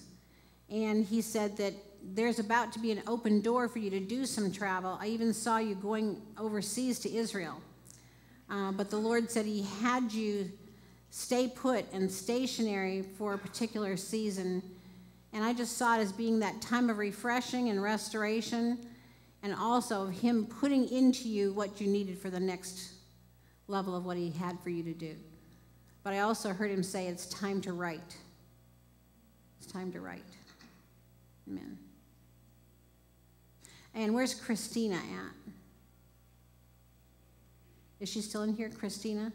And He said that there's about to be an open door for you to do some travel. I even saw you going overseas to Israel. Uh, but the Lord said He had you stay put and stationary for a particular season. And I just saw it as being that time of refreshing and restoration, and also of Him putting into you what you needed for the next level of what He had for you to do. But I also heard Him say, It's time to write. It's time to write. Amen. And where's Christina at? Is she still in here, Christina?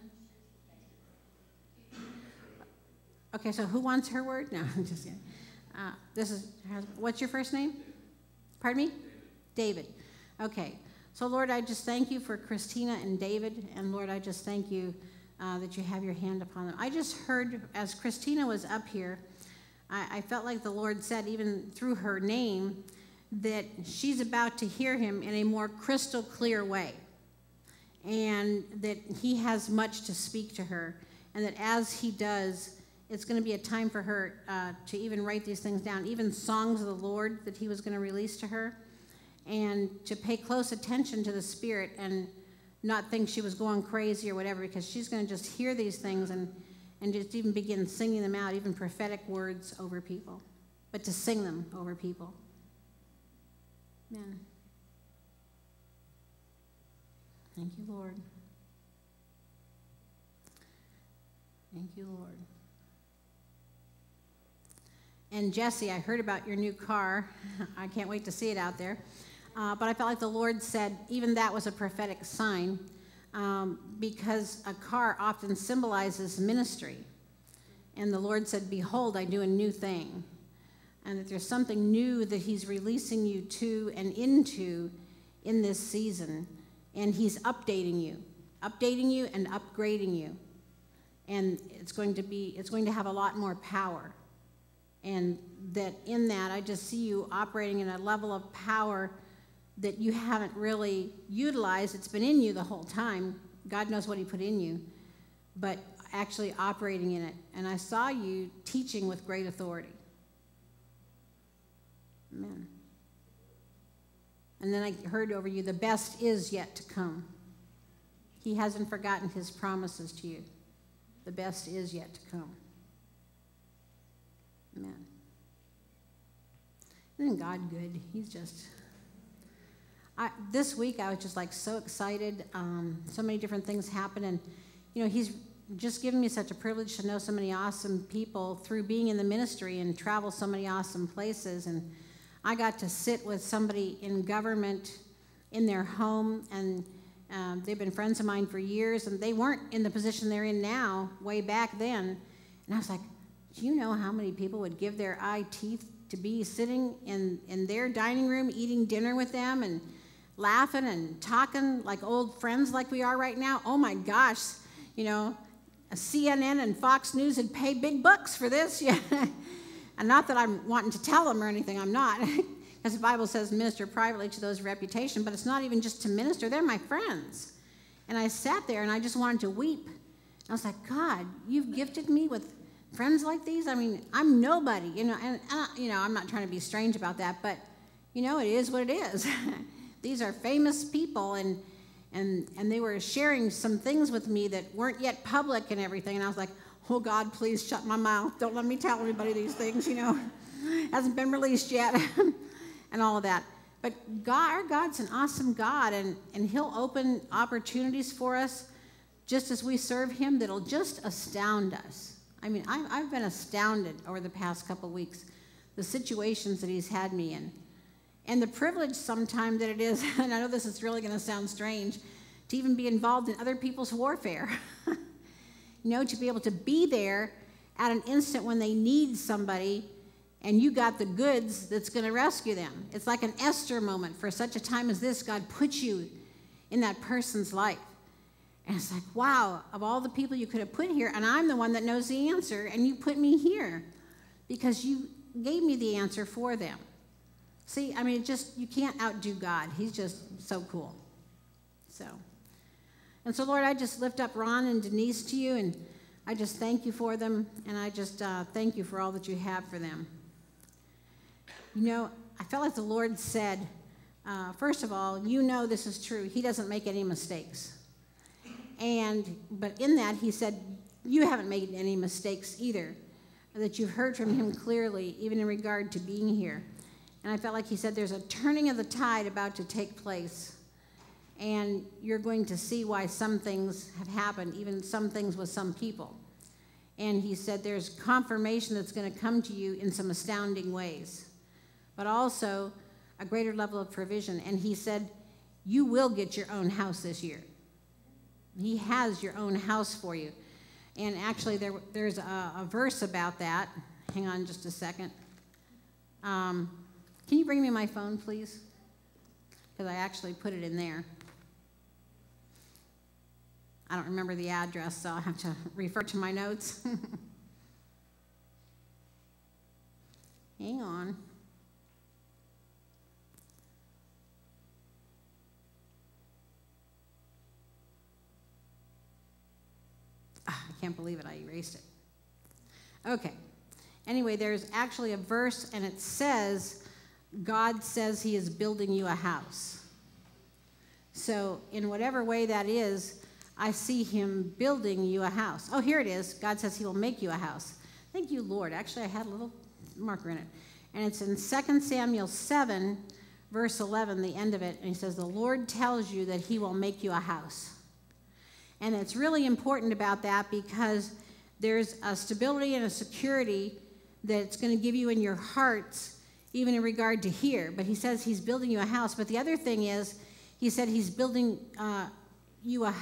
Okay, so who wants her word? No, I'm just kidding. Uh, this is, what's your first name? Pardon me? David. Okay. So, Lord, I just thank you for Christina and David. And, Lord, I just thank you uh, that you have your hand upon them. I just heard, as Christina was up here, I, I felt like the Lord said, even through her name, that she's about to hear him in a more crystal clear way. And that he has much to speak to her. And that as he does, it's going to be a time for her uh, to even write these things down, even songs of the Lord that he was going to release to her, and to pay close attention to the Spirit and not think she was going crazy or whatever, because she's going to just hear these things and, and just even begin singing them out, even prophetic words over people, but to sing them over people. Amen. Thank you, Lord. Thank you, Lord. And Jesse, I heard about your new car. I can't wait to see it out there. Uh, but I felt like the Lord said even that was a prophetic sign um, because a car often symbolizes ministry. And the Lord said, Behold, I do a new thing and that there's something new that He's releasing you to and into in this season. And He's updating you, updating you and upgrading you. And it's going to be, it's going to have a lot more power. And that in that, I just see you operating in a level of power that you haven't really utilized. It's been in you the whole time. God knows what He put in you, but actually operating in it. And I saw you teaching with great authority. Amen. And then I heard over you, the best is yet to come. He hasn't forgotten his promises to you. The best is yet to come. Amen. Isn't God good? He's just. I, this week I was just like so excited. Um, so many different things happened, and you know He's just given me such a privilege to know so many awesome people through being in the ministry and travel so many awesome places. And I got to sit with somebody in government in their home, and um, they've been friends of mine for years, and they weren't in the position they're in now, way back then. And I was like, do you know how many people would give their eye teeth to be sitting in, in their dining room eating dinner with them and laughing and talking like old friends like we are right now? Oh my gosh, you know, CNN and Fox News would pay big bucks for this. Yeah. and not that I'm wanting to tell them or anything, I'm not. Because the Bible says minister privately to those reputation, but it's not even just to minister, they're my friends. And I sat there and I just wanted to weep. I was like, God, you've gifted me with friends like these. I mean, I'm nobody, you know, and, uh, you know, I'm not trying to be strange about that, but you know, it is what it is. these are famous people, and and and they were sharing some things with me that weren't yet public and everything, and I was like, oh God, please shut my mouth. Don't let me tell anybody these things, you know, hasn't been released yet, and all of that. But God, our God's an awesome God, and, and He'll open opportunities for us just as we serve Him that'll just astound us. I mean, I, I've been astounded over the past couple weeks, the situations that He's had me in. And the privilege sometimes that it is, and I know this is really going to sound strange, to even be involved in other people's warfare. you know, to be able to be there at an instant when they need somebody and you got the goods that's going to rescue them. It's like an Esther moment. For such a time as this, God put you in that person's life. And it's like, wow, of all the people you could have put here, and I'm the one that knows the answer, and you put me here because you gave me the answer for them. See, I mean, just, you can't outdo God. He's just so cool. So, and so, Lord, I just lift up Ron and Denise to you, and I just thank you for them, and I just uh, thank you for all that you have for them. You know, I felt like the Lord said, uh, first of all, you know this is true. He doesn't make any mistakes. And, but in that, he said, You haven't made any mistakes either, that you've heard from him clearly, even in regard to being here. And I felt like he said, There's a turning of the tide about to take place. And you're going to see why some things have happened, even some things with some people. And he said, There's confirmation that's going to come to you in some astounding ways, but also a greater level of provision. And he said, You will get your own house this year. He has your own house for you. And actually, there, there's a, a verse about that. Hang on just a second. Um, can you bring me my phone, please? Because I actually put it in there. I don't remember the address, so I'll have to refer to my notes. Hang on. Ah, I can't believe it, I erased it. Okay. Anyway, there's actually a verse, and it says, God says He is building you a house. So, in whatever way that is, I see Him building you a house. Oh, here it is. God says He will make you a house. Thank you, Lord. Actually, I had a little marker in it. And it's in 2 Samuel 7, verse 11, the end of it. And He says, The Lord tells you that He will make you a house. And it's really important about that because there's a stability and a security that it's going to give you in your hearts, even in regard to here. But he says he's building you a house. But the other thing is, he said he's building uh, you a,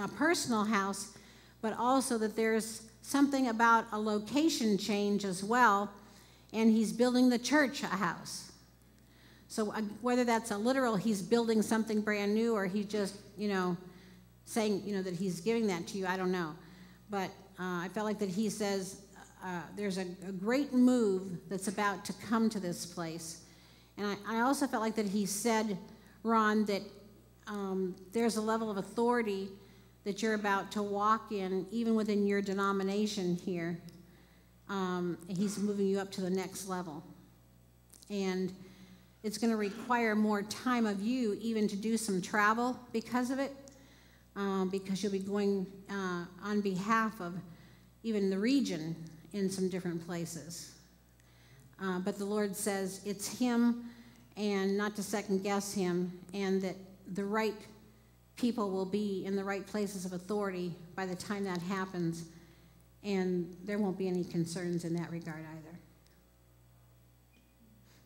a personal house, but also that there's something about a location change as well. And he's building the church a house. So uh, whether that's a literal, he's building something brand new, or he just, you know, saying, you know, that he's giving that to you. I don't know. But uh, I felt like that he says uh, there's a, a, great move that's about to come to this place. And I, I also felt like that he said, Ron, that um, there's a level of authority that you're about to walk in, even within your denomination here. Um, he's moving you up to the next level. And it's going to require more time of you even to do some travel because of it, um, because you'll be going uh, on behalf of even the region in some different places. Uh, but the Lord says it's Him and not to second guess Him, and that the right people will be in the right places of authority by the time that happens, and there won't be any concerns in that regard either.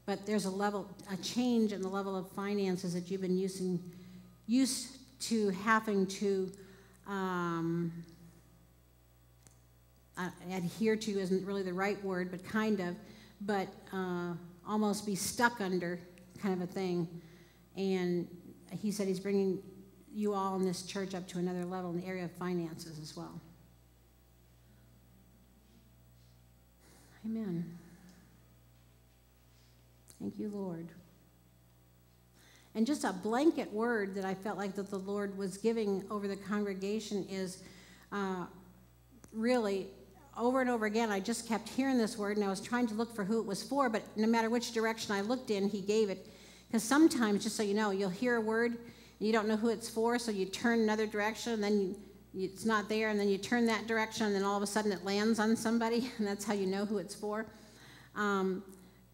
But there's a level, a change in the level of finances that you've been using, used to having to um, uh, adhere to isn't really the right word, but kind of, but uh, almost be stuck under kind of a thing. And he said he's bringing you all in this church up to another level in the area of finances as well. Amen. Thank you, Lord. And just a blanket word that I felt like that the Lord was giving over the congregation is uh, really over and over again. I just kept hearing this word, and I was trying to look for who it was for, but no matter which direction I looked in, He gave it. Because sometimes, just so you know, you'll hear a word you don't know who it's for, so you turn another direction, and then you, you, it's not there, and then you turn that direction, and then all of a sudden it lands on somebody, and that's how you know who it's for. Um,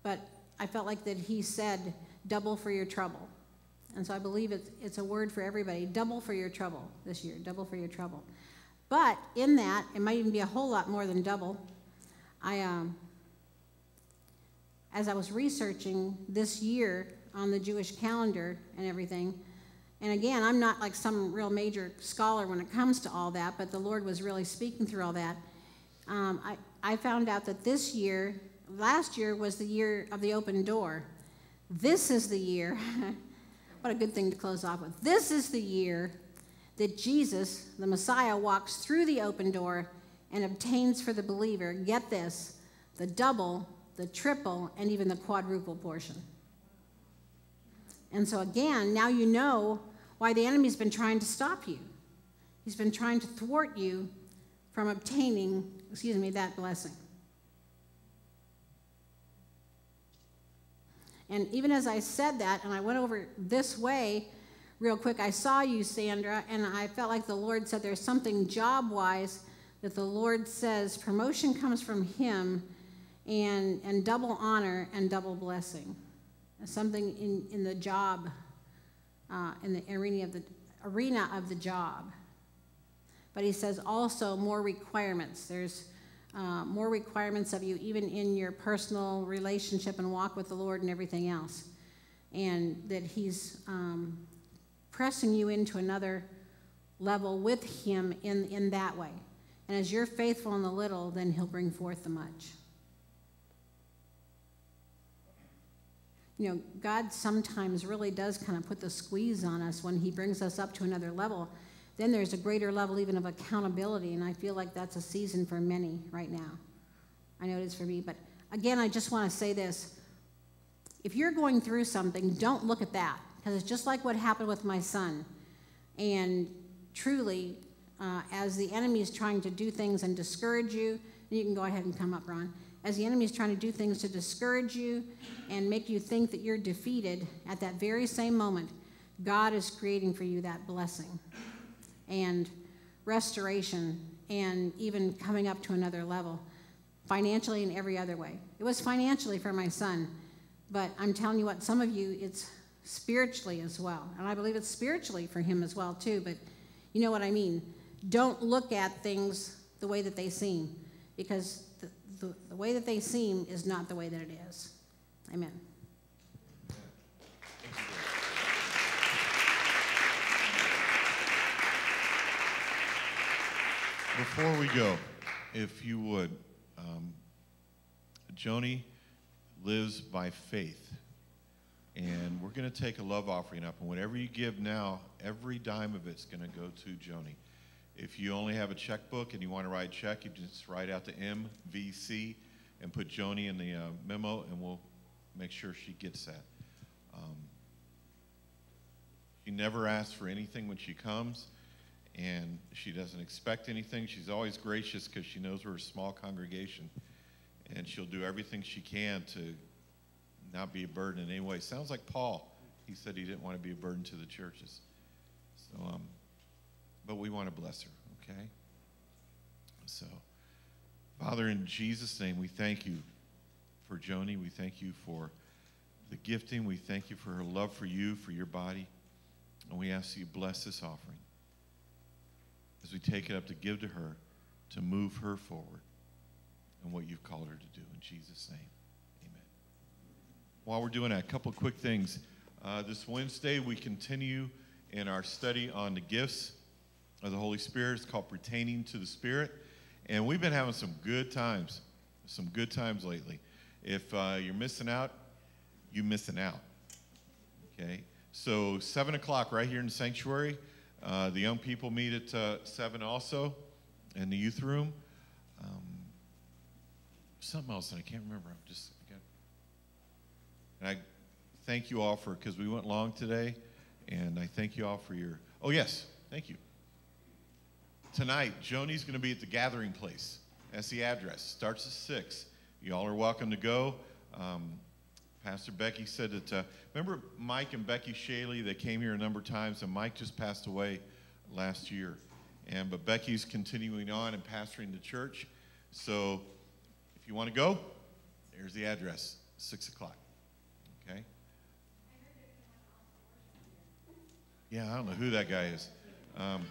but I felt like that he said, double for your trouble. And so I believe it's, it's a word for everybody double for your trouble this year, double for your trouble. But in that, it might even be a whole lot more than double. I, um, as I was researching this year on the Jewish calendar and everything, and again, I'm not like some real major scholar when it comes to all that, but the Lord was really speaking through all that. Um, I, I found out that this year, last year was the year of the open door. This is the year, what a good thing to close off with. This is the year that Jesus, the Messiah, walks through the open door and obtains for the believer, get this, the double, the triple, and even the quadruple portion. And so, again, now you know why the enemy's been trying to stop you. He's been trying to thwart you from obtaining, excuse me, that blessing. And even as I said that, and I went over this way real quick, I saw you, Sandra, and I felt like the Lord said there's something job wise that the Lord says promotion comes from Him and, and double honor and double blessing. Something in, in the job, uh, in the arena of the, arena of the job. But He says also more requirements. There's uh, more requirements of you, even in your personal relationship and walk with the Lord and everything else. And that He's um, pressing you into another level with Him in, in that way. And as you're faithful in the little, then He'll bring forth the much. You know, God sometimes really does kind of put the squeeze on us when He brings us up to another level. Then there's a greater level even of accountability, and I feel like that's a season for many right now. I know it is for me, but again, I just want to say this. If you're going through something, don't look at that because it's just like what happened with my son. And truly, uh, as the enemy is trying to do things and discourage you, and you can go ahead and come up, Ron. As the enemy is trying to do things to discourage you and make you think that you're defeated, at that very same moment, God is creating for you that blessing and restoration and even coming up to another level, financially and every other way. It was financially for my son, but I'm telling you what, some of you, it's spiritually as well. And I believe it's spiritually for him as well, too, but you know what I mean. Don't look at things the way that they seem, because the, the, the way that they seem is not the way that it is. Amen. Before we go, if you would, um, Joni lives by faith. And we're going to take a love offering up. And whatever you give now, every dime of it's going to go to Joni. If you only have a checkbook and you want to write a check, you just write out to MVC and put Joni in the uh, memo, and we'll make sure she gets that. Um, she never asks for anything when she comes and she doesn't expect anything. She's always gracious because she knows we're a small congregation, and she'll do everything she can to not be a burden in any way. Sounds like Paul. He said he didn't want to be a burden to the churches. So, um, but we want to bless her, okay? So, Father, in Jesus' name, we thank you for Joni. We thank you for the gifting. We thank you for her love for you, for your body. And we ask you bless this offering as we take it up to give to her to move her forward and what you've called her to do. In Jesus' name. While we're doing that, a couple quick things. Uh, this Wednesday, we continue in our study on the gifts of the Holy Spirit. It's called Pertaining to the Spirit. And we've been having some good times, some good times lately. If uh, you're missing out, you're missing out. Okay? So, 7 o'clock right here in the sanctuary. Uh, the young people meet at uh, 7 also in the youth room. Um, something else that I can't remember. I'm just, and I thank you all for, because we went long today, and I thank you all for your, oh, yes, thank you. Tonight, Joni's going to be at the gathering place. That's the address. Starts at 6. You all are welcome to go. Um, Pastor Becky said that, uh, remember Mike and Becky Shaley? They came here a number of times, and Mike just passed away last year. And but Becky's continuing on and pastoring the church. So if you want to go, there's the address, six o'clock. Okay. Yeah, I don't know who that guy is. Um,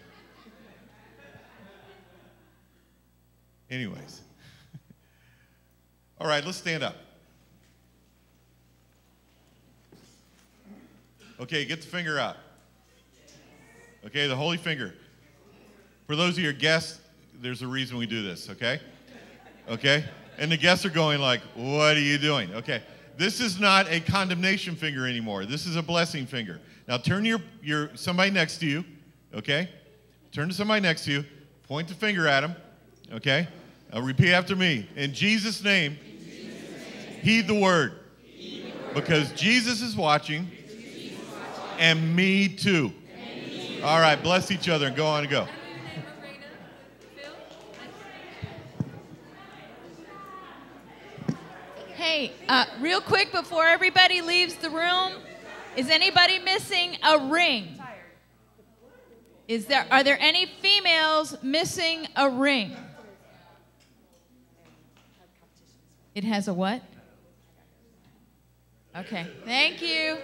anyways. All right, let's stand up. Okay, get the finger out. Okay, the holy finger. For those of your guests, there's a reason we do this, okay? Okay? And the guests are going like, "What are you doing?" Okay. This is not a condemnation finger anymore. This is a blessing finger. Now turn your your somebody next to you, okay? Turn to somebody next to you. Point the finger at him, okay? Now repeat after me. In Jesus' name, heed the word. Because Jesus is watching, and me too. All right, bless each other and go on and go. Hey, uh, real quick before everybody leaves the room, is anybody missing a ring? Is there are there any females missing a ring? It has a what? Okay. Thank you.